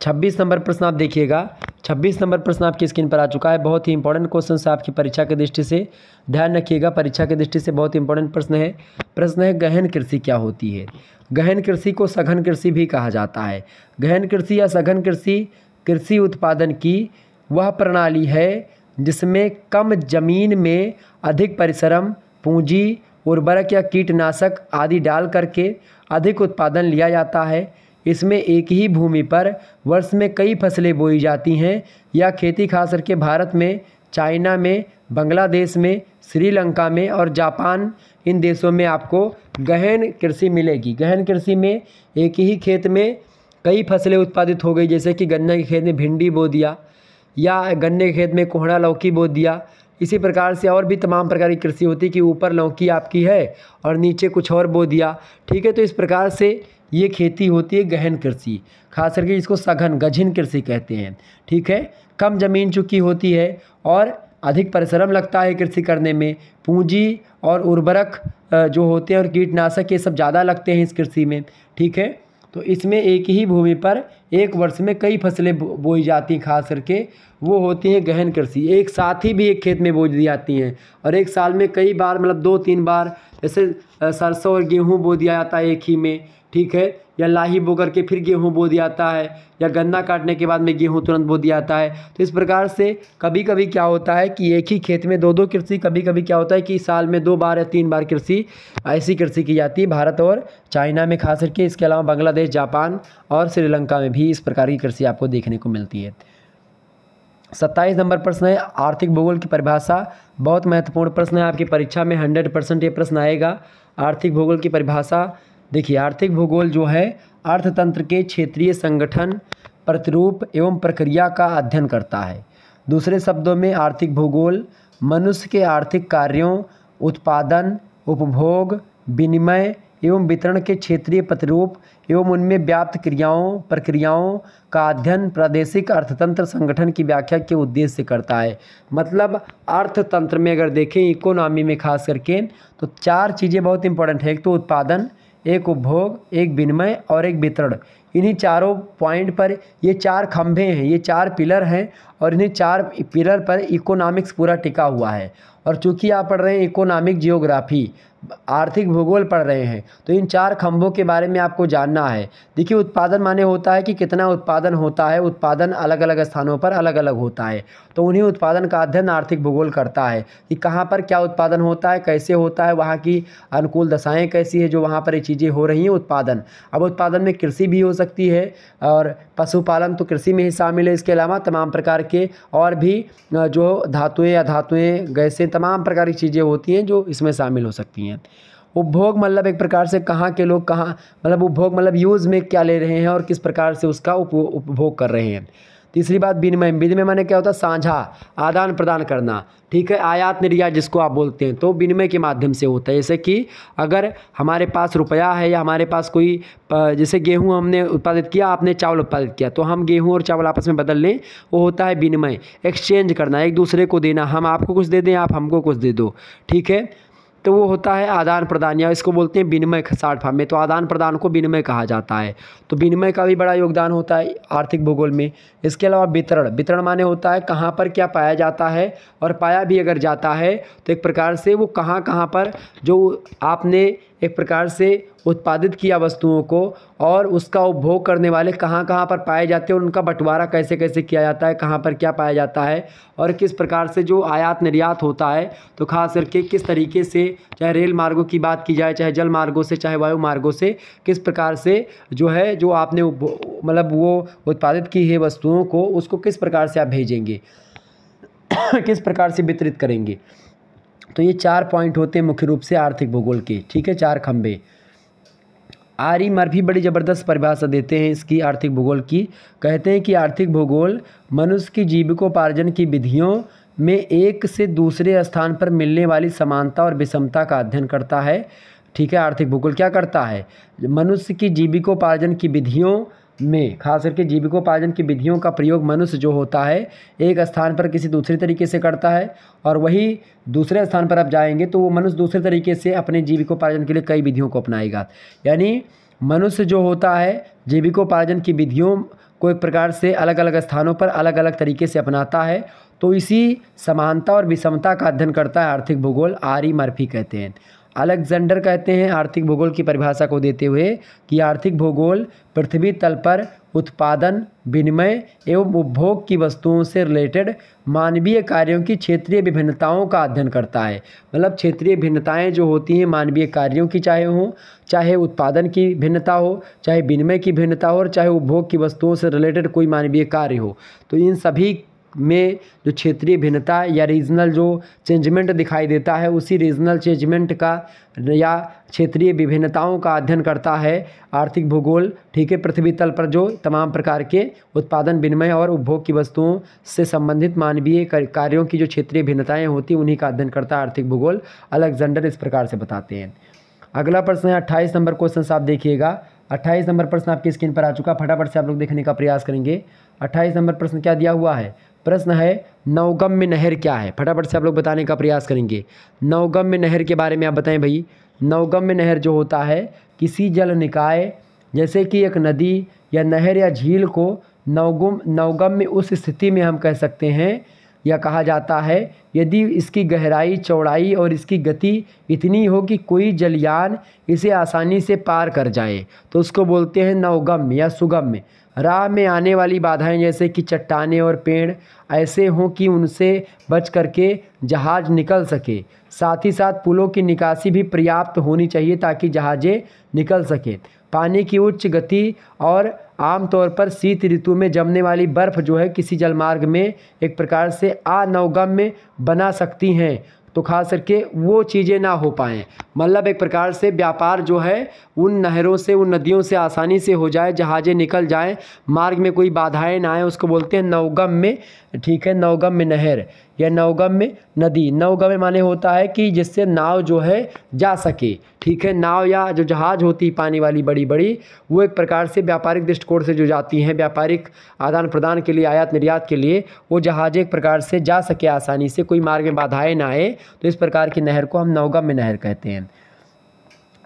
छब्बीस नंबर प्रश्न आप देखिएगा। छब्बीस नंबर प्रश्न आपकी स्क्रीन पर आ चुका है। बहुत ही इंपॉर्टेंट क्वेश्चन है आपकी परीक्षा की दृष्टि से। ध्यान रखिएगा, परीक्षा की दृष्टि से बहुत इंपॉर्टेंट प्रश्न है। प्रश्न है, गहन कृषि क्या होती है? गहन कृषि को सघन कृषि भी कहा जाता है। गहन कृषि या सघन कृषि कृषि उत्पादन की वह प्रणाली है जिसमें कम ज़मीन में अधिक परिश्रम, पूंजी, उर्वरक या कीटनाशक आदि डाल करके अधिक उत्पादन लिया जाता है। इसमें एक ही भूमि पर वर्ष में कई फ़सलें बोई जाती हैं। यह खेती खास करके भारत में, चाइना में, बांग्लादेश में, श्रीलंका में और जापान। इन देशों में आपको गहन कृषि मिलेगी। गहन कृषि में एक ही खेत में कई फ़सलें उत्पादित हो गई, जैसे कि गन्ने के खेत में भिंडी बो दिया या गन्ने के खेत में कोहड़ा, लौकी बो दिया। इसी प्रकार से और भी तमाम प्रकार की कृषि होती है कि ऊपर लौकी आपकी है और नीचे कुछ और बो दिया। ठीक है तो इस प्रकार से ये खेती होती है गहन कृषि, खास करके इसको सघन, गझिन कृषि कहते हैं। ठीक है? कम ज़मीन चुकी होती है और अधिक परिश्रम लगता है कृषि करने में। पूंजी और उर्वरक जो होते हैं और कीटनाशक, ये सब ज़्यादा लगते हैं इस कृषि में। ठीक है? तो इसमें एक ही भूमि पर एक वर्ष में कई फ़सलें बोई जाती हैं, खास करके वो होती हैं गहन कृषि। एक साथ ही भी एक खेत में बो दी जाती हैं और एक साल में कई बार मतलब दो तीन बार, जैसे सरसों और गेहूँ बो दिया जाता है एक ही में। ठीक है? या लाही बो करके फिर गेहूँ बो दिया जाता है, या गन्ना काटने के बाद में गेहूँ तुरंत बो दिया जाता है। तो इस प्रकार से कभी कभी क्या होता है कि एक ही खेत में दो दो कृषि कभी कभी क्या होता है कि साल में दो बार या तीन बार कृषि, ऐसी कृषि की जाती है। भारत और चाइना में खास करके इसके अलावा बांग्लादेश, जापान और श्रीलंका में भी इस प्रकार की कृषि आपको देखने को मिलती है। सत्ताईस नंबर प्रश्न है, आर्थिक भूगोल की परिभाषा। बहुत महत्वपूर्ण प्रश्न है, आपकी परीक्षा में हंड्रेड परसेंट ये प्रश्न आएगा। आर्थिक भूगोल की परिभाषा देखिए, आर्थिक भूगोल जो है, अर्थतंत्र के क्षेत्रीय संगठन, प्रतिरूप एवं प्रक्रिया का अध्ययन करता है। दूसरे शब्दों में, आर्थिक भूगोल, मनुष्य के आर्थिक कार्यों, उत्पादन, उपभोग, विनिमय एवं वितरण के क्षेत्रीय प्रतिरूप एवं उनमें व्याप्त क्रियाओं, प्रक्रियाओं का अध्ययन प्रादेशिक अर्थतंत्र संगठन की व्याख्या के उद्देश्य से करता है। मतलब अर्थतंत्र में अगर देखें, इकोनॉमी में खास करके तो चार चीज़ें बहुत इंपॉर्टेंट है। एक तो उत्पादन एक उपभोग, एक विनिमय और एक वितरण। इन्हीं चारों पॉइंट पर ये चार खंभे हैं, ये चार पिलर हैं और इन्हीं चार पिलर पर इकोनॉमिक्स पूरा टिका हुआ है। और चूँकि आप पढ़ रहे हैं इकोनॉमिक जियोग्राफी आर्थिक भूगोल पढ़ रहे हैं। तो इन चार खंभों के बारे में आपको जानना है। देखिए, उत्पादन माने होता है कि कितना उत्पादन होता है, उत्पादन अलग अलग स्थानों पर अलग अलग होता है। तो उन्हीं उत्पादन का अध्ययन आर्थिक भूगोल करता है कि कहाँ पर क्या उत्पादन होता है, कैसे होता है, वहाँ की अनुकूल दशाएँ कैसी है, जो वहाँ पर ये चीज़ें हो रही हैं, उत्पादन। अब उत्पादन में कृषि भी हो सकती है और पशुपालन तो कृषि में ही शामिल है। इसके अलावा तमाम प्रकार के और भी जो धातुएँ अधातुएँ गैसें, तमाम प्रकार की चीज़ें होती हैं, जो इसमें शामिल हो सकती हैं। उपभोग मतलब एक प्रकार से कहाँ के लोग कहाँ मतलब उपभोग मतलब यूज़ में क्या ले रहे हैं और किस प्रकार से उसका उपभोग कर रहे हैं। तीसरी बात, विनिमय। विनिमय माने क्या होता है? साझा, आदान प्रदान करना। ठीक है? आयात निर्यात जिसको आप बोलते हैं तो विनिमय के माध्यम से होता है। जैसे कि अगर हमारे पास रुपया है या हमारे पास कोई जैसे गेहूँ हमने उत्पादित किया, आपने चावल उत्पादित किया तो हम गेहूँ और चावल आपस में बदल लें, वो होता है विनिमय। एक्सचेंज करना, एक दूसरे को देना। हम आपको कुछ दे दें, आप हमको कुछ दे दो। ठीक है? तो वो होता है आदान प्रदान, या इसको बोलते हैं विनिमय शार्ट फार्म में तो आदान प्रदान को विनिमय कहा जाता है। तो विनिमय का भी बड़ा योगदान होता है आर्थिक भूगोल में। इसके अलावा वितरण वितरण माने होता है कहाँ पर क्या पाया जाता है और पाया भी अगर जाता है तो एक प्रकार से वो कहाँ कहाँ पर जो आपने एक प्रकार से उत्पादित किया वस्तुओं को और उसका उपभोग करने वाले कहाँ कहाँ पर पाए जाते हैं और उनका बंटवारा कैसे कैसे किया जाता है, कहाँ पर क्या पाया जाता है और किस प्रकार से जो आयात निर्यात होता है तो खास करके किस तरीके से चाहे रेल मार्गों की बात की जाए, चाहे जल मार्गों से, चाहे वायु मार्गों से, किस प्रकार से जो है, जो आपने मतलब वो उत्पादित की है वस्तुओं को, उसको किस प्रकार से आप भेजेंगे, किस प्रकार से वितरित करेंगे। तो ये चार पॉइंट होते हैं मुख्य रूप से आर्थिक भूगोल के, ठीक है, चार खंबे। आर मर्फी बड़ी ज़बरदस्त परिभाषा देते हैं इसकी आर्थिक भूगोल की। कहते हैं कि आर्थिक भूगोल मनुष्य की जीविकोपार्जन की विधियों में एक से दूसरे स्थान पर मिलने वाली समानता और विषमता का अध्ययन करता है, ठीक है, आर्थिक भूगोल क्या करता है? मनुष्य की जीविकोपार्जन की विधियों में खास करके जीविकोपार्जन की विधियों का प्रयोग मनुष्य जो होता है, एक स्थान पर किसी दूसरे तरीके से करता है और वही दूसरे स्थान पर आप जाएँगे तो वो मनुष्य दूसरे तरीके से अपने जीविकोपार्जन के लिए कई विधियों को अपनाएगा। यानी मनुष्य जो होता है, जीविकोपार्जन की विधियों को एक प्रकार से अलग अलग स्थानों पर अलग अलग तरीके से अपनाता है तो इसी समानता और विषमता का अध्ययन करता है आर्थिक भूगोल आरी मर्फी कहते हैं। अलेक्जेंडर कहते हैं आर्थिक भूगोल की परिभाषा को देते हुए कि आर्थिक भूगोल पृथ्वी तल पर उत्पादन, विनिमय एवं उपभोग की वस्तुओं से रिलेटेड मानवीय कार्यों की क्षेत्रीय विभिन्नताओं का अध्ययन करता है। मतलब क्षेत्रीय भिन्नताएँ जो होती हैं, मानवीय कार्यों की चाहे हों, चाहे उत्पादन की भिन्नता हो, चाहे विनिमय की भिन्नता हो और चाहे उपभोग की वस्तुओं से रिलेटेड कोई मानवीय कार्य हो। तो इन सभी में जो क्षेत्रीय भिन्नता या रीजनल जो चेंजमेंट दिखाई देता है, उसी रीजनल चेंजमेंट का या क्षेत्रीय विभिन्नताओं का अध्ययन करता है आर्थिक भूगोल, ठीक है, पृथ्वी तल पर जो तमाम प्रकार के उत्पादन, विनिमय और उपभोग की वस्तुओं से संबंधित मानवीय कार्यों की जो क्षेत्रीय भिन्नताएँ होती उन्हीं का अध्ययन करता है आर्थिक भूगोल। अलेक्जेंडर इस प्रकार से बताते हैं। अगला प्रश्न है, अट्ठाईस नंबर क्वेश्चन आप देखिएगा। अट्ठाईस नंबर प्रश्न आपकी स्क्रीन पर आ चुका फटाफट से आप लोग देखने का प्रयास करेंगे। अट्ठाईस नंबर प्रश्न क्या दिया हुआ है? प्रश्न है, नवगम्य नहर क्या है? फटाफट से आप लोग बताने का प्रयास करेंगे। नवगम्य नहर के बारे में आप बताएँ भाई। नवगम्य नहर जो होता है, किसी जल निकाय, जैसे कि एक नदी या नहर या झील को नवगम, नवगम्य उस स्थिति में हम कह सकते हैं, या कहा जाता है, यदि इसकी गहराई, चौड़ाई और इसकी गति इतनी हो कि कोई जलयान इसे आसानी से पार कर जाए तो उसको बोलते हैं नवगम्य या सुगम्य। राह में आने वाली बाधाएँ जैसे कि चट्टाने और पेड़ ऐसे हों कि उनसे बच करके जहाज़ निकल सके। साथ ही साथ पुलों की निकासी भी पर्याप्त होनी चाहिए ताकि जहाज़ें निकल सकें। पानी की उच्च गति और आमतौर पर शीत ऋतु में जमने वाली बर्फ़ जो है किसी जलमार्ग में एक प्रकार से अनवगम्य बना सकती हैं। तो खास करके वो चीज़ें ना हो पाएँ। मतलब एक प्रकार से व्यापार जो है, उन नहरों से, उन नदियों से आसानी से हो जाए, जहाज़ें निकल जाएँ, मार्ग में कोई बाधाएँ ना आए, उसको बोलते हैं नवगम में ठीक है नवगम में नहर। या नवगम में नदी। नवगम माने होता है कि जिससे नाव जो है जा सके। ठीक है, नाव या जो जहाज़ होती है पानी वाली बड़ी बड़ी वो एक प्रकार से व्यापारिक दृष्टिकोण से जो जाती हैं, व्यापारिक आदान प्रदान के लिए, आयात निर्यात के लिए, वो जहाज़ एक प्रकार से जा सके आसानी से, कोई मार्ग में बाधाएँ ना आए। तो इस प्रकार की नहर को हम नवगम में नहर कहते हैं।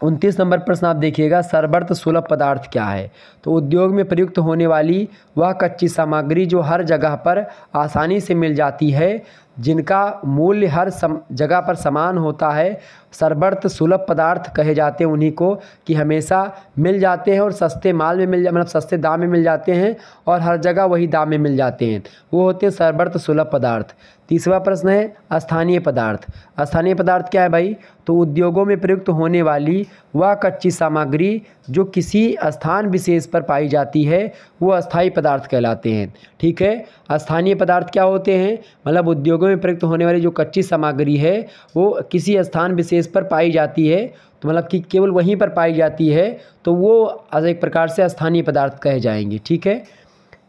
उनतीस नंबर प्रश्न आप देखिएगा सरबर्त सुलभ पदार्थ क्या है? तो उद्योग में प्रयुक्त होने वाली वह कच्ची सामग्री जो हर जगह पर आसानी से मिल जाती है जिनका मूल्य हर सम, जगह पर समान होता है सर्वर्थ सुलभ पदार्थ कहे जाते हैं उन्हीं को कि हमेशा मिल जाते हैं और सस्ते माल में मिल मतलब सस्ते दाम में मिल जाते हैं और हर जगह वही दाम में मिल जाते हैं। वो होते हैं सर्वर्थ सुलभ पदार्थ। तीसरा प्रश्न है, स्थानीय पदार्थ। स्थानीय पदार्थ क्या है भाई? तो उद्योगों में प्रयुक्त होने वाली वह कच्ची सामग्री जो किसी स्थान विशेष पर पाई जाती है, वो अस्थाई पदार्थ कहलाते हैं। ठीक है? स्थानीय पदार्थ क्या होते हैं? मतलब उद्योगों में प्रयुक्त होने वाली जो कच्ची सामग्री है, वो किसी स्थान विशेष पर पाई जाती है तो मतलब कि केवल वहीं पर पाई जाती है तो वो एक प्रकार से स्थानीय पदार्थ कहे जाएँगे। ठीक है?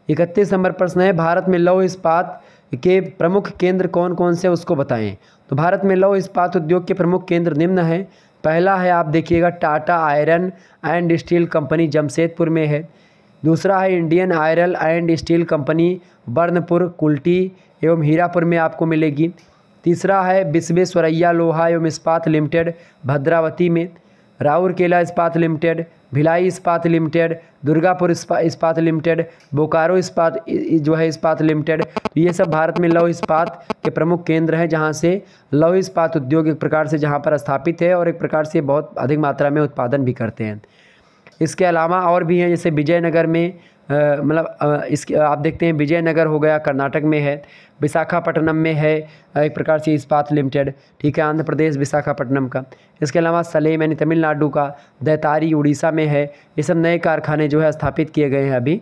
इकतीस नंबर प्रश्न है, भारत में लौह इस्पात के प्रमुख केंद्र कौन कौन से उसको बताएँ। तो भारत में लौह इस्पात उद्योग के प्रमुख केंद्र निम्न हैं। पहला है, आप देखिएगा, Tata Iron and Steel Company Jamshedpur में है। दूसरा है, Indian Iron and Steel Company Burnpur, Kulti एवं हीरापुर में आपको मिलेगी। तीसरा है विश्वेश्वरैया लोहा एवं इस्पात लिमिटेड, भद्रावती में। राउरकेला इस्पात लिमिटेड भिलाई इस्पात लिमिटेड, दुर्गापुर इस्पात लिमिटेड, बोकारो इस्पात जो है इस्पात लिमिटेड, ये सब भारत में लौह इस्पात के प्रमुख केंद्र हैं जहाँ से लौह इस्पात उद्योग एक प्रकार से जहाँ पर स्थापित है और एक प्रकार से बहुत अधिक मात्रा में उत्पादन भी करते हैं। इसके अलावा और भी हैं, जैसे विजयनगर में मतलब इसके, आप देखते हैं विजयनगर हो गया, कर्नाटक में है, विशाखापट्टनम में है एक प्रकार से इस्पात लिमिटेड, ठीक है, आंध्र प्रदेश, विशाखापट्टनम का। इसके अलावा सलेम, यानी तमिलनाडु का, दैतारी, उड़ीसा में है, ये सब नए कारखाने जो है स्थापित किए गए हैं अभी।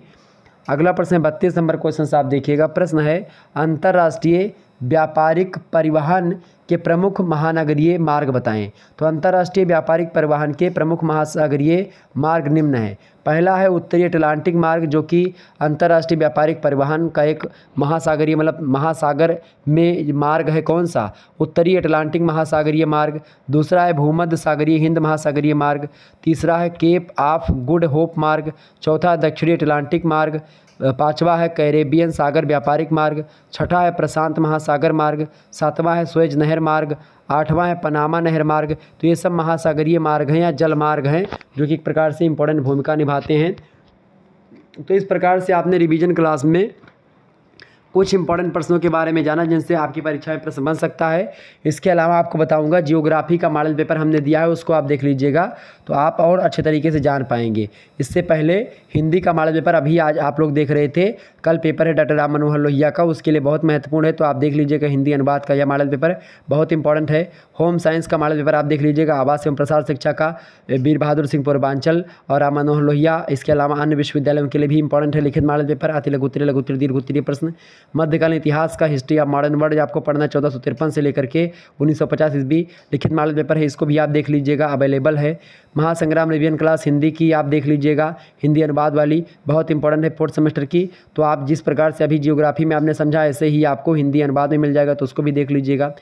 अगला प्रश्न बत्तीस नंबर क्वेश्चन आप देखिएगा। प्रश्न है, अंतर्राष्ट्रीय व्यापारिक परिवहन के प्रमुख महानगरीय मार्ग बताएँ। तो अंतर्राष्ट्रीय व्यापारिक परिवहन के प्रमुख महासागरीय मार्ग निम्न है। पहला है उत्तरी अटलांटिक मार्ग, जो कि अंतर्राष्ट्रीय व्यापारिक परिवहन का एक महासागरीय मतलब महासागर में मार्ग है कौन सा? उत्तरी अटलांटिक महासागरीय मार्ग, दूसरा है भूमध्य सागरीय हिंद महासागरीय मार्ग, तीसरा है केप ऑफ़ गुड होप मार्ग, चौथा दक्षिणी अटलांटिक मार्ग पांचवा है कैरेबियन सागर व्यापारिक मार्ग, छठा है प्रशांत महासागर मार्ग, सातवां है स्वेज नहर मार्ग, आठवां है पनामा नहर मार्ग। तो ये सब महासागरीय मार्ग हैं या जल मार्ग हैं, जो कि एक प्रकार से इंपॉर्टेंट भूमिका निभाते हैं। तो इस प्रकार से आपने रिवीजन क्लास में कुछ इंपॉर्टेंट प्रश्नों के बारे में जाना जिनसे आपकी परीक्षा में प्रश्न बन सकता है। इसके अलावा आपको बताऊँगा जियोग्राफी का मॉडल पेपर हमने दिया है, उसको आप देख लीजिएगा तो आप और अच्छे तरीके से जान पाएँगे। इससे पहले हिंदी का मॉडल पेपर अभी आज आप लोग देख रहे थे। कल पेपर है डॉक्टर राम मनोहर लोहिया का, उसके लिए बहुत महत्वपूर्ण है तो आप देख लीजिएगा हिंदी अनुवाद का यह मॉडल पेपर बहुत इंपॉर्टेंट है। होम साइंस का मॉडल पेपर आप देख लीजिएगा, आवास एवं प्रसार शिक्षा का वीर बहादुर सिंह पूर्वांचल और राम मनोहर लोहिया। इसके अलावा अन्य विश्वविद्यालयों के लिए भी इंपॉर्टेंट है लिखित मॉडल पेपर अति लघुत्तरी लघुत्तरी दीर्घोत्तरीय प्रश्न। मध्यकालीन इतिहास का हिस्ट्री ऑफ़ मॉडर्न वर्ल्ड आपको पढ़ना चौदह सौ लेकर के उन्नीस सौ पचास ईस्वी लिखित मॉडल पेपर है, इसको भी आप देख लीजिएगा अवेलेबल है। महासंग्राम रिवियन क्लास हिंदी की आप देख लीजिएगा, हिंदी अनुवाद वाली, बहुत इंपॉर्टेंट है फोर्थ सेमेस्टर की। तो आप जिस प्रकार से अभी जियोग्राफी में आपने समझा, ऐसे ही आपको हिंदी अनुवाद में मिल जाएगा तो उसको भी देख लीजिएगा।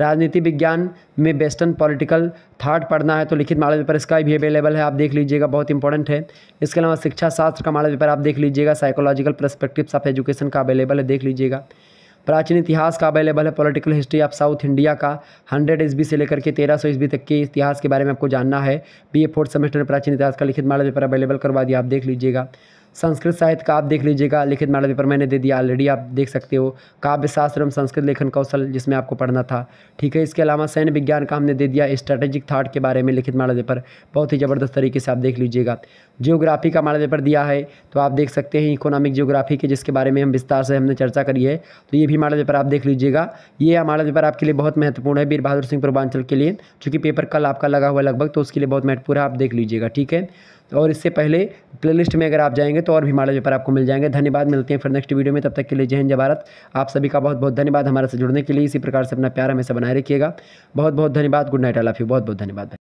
राजनीति विज्ञान में वेस्टर्न पॉलिटिकल थाट पढ़ना है तो लिखित मॉडल पेपर इसका भी अवेलेबल है, आप देख लीजिएगा, बहुत इंपॉर्टेंट है। इसके अलावा शिक्षा शास्त्र का मॉडल पेपर आप देख लीजिएगा साइकोलॉजिकल परस्पेक्टिव्स ऑफ़ एजुकेशन का अवेलेबल है, देख लीजिएगा। प्राचीन इतिहास का अवेलेबल है political history of south India का हंड्रेड ईस्वी से लेकर के तेरह सौ तक के इतिहास के बारे में आपको जानना है। बी ए फोर्थ सेमेस्टर में प्राचीन इतिहास का लिखित मॉडल पेपर अवेलेबल करवा दिया, आप देख लीजिएगा। संस्कृत साहित्य का आप देख लीजिएगा, लिखित मॉडल पेपर मैंने दे दिया ऑलरेडी आप देख सकते हो। काव्य शास्त्र एवं संस्कृत लेखन कौशल जिसमें आपको पढ़ना था। ठीक है, इसके अलावा सैन्य विज्ञान का हमने दे दिया स्ट्रेटेजिक थाट के बारे में लिखित मॉडल पेपर बहुत ही ज़बरदस्त तरीके से आप देख लीजिएगा। जियोग्राफी का मॉडल पेपर दिया है तो आप देख सकते हैं इकोनॉमिक जियोग्राफी के, जिसके बारे में हम विस्तार से हमने चर्चा करी है। तो ये भी मॉडल पेपर आप देख लीजिएगा। ये मॉडल पेपर आपके लिए बहुत महत्वपूर्ण है वीर बहादुर सिंह पूर्वांचल के लिए चूँकि पेपर कल आपका लगा हुआ लगभग तो उसके लिए बहुत महत्वपूर्ण है, आप देख लीजिएगा। ठीक है और इससे पहले प्लेलिस्ट में अगर आप जाएँगे तो और भी हिमालय पेपर आपको मिल जाएँगे। धन्यवाद, मिलते हैं फिर नेक्स्ट वीडियो में, तब तक के लिए जय हिंद भारत। आप सभी का बहुत बहुत धन्यवाद हमारे से जुड़ने के लिए। इसी प्रकार से अपना प्यार हमेशा बनाए रखिएगा। बहुत बहुत धन्यवाद गुड नाइट आई बहुत बहुत धन्यवाद।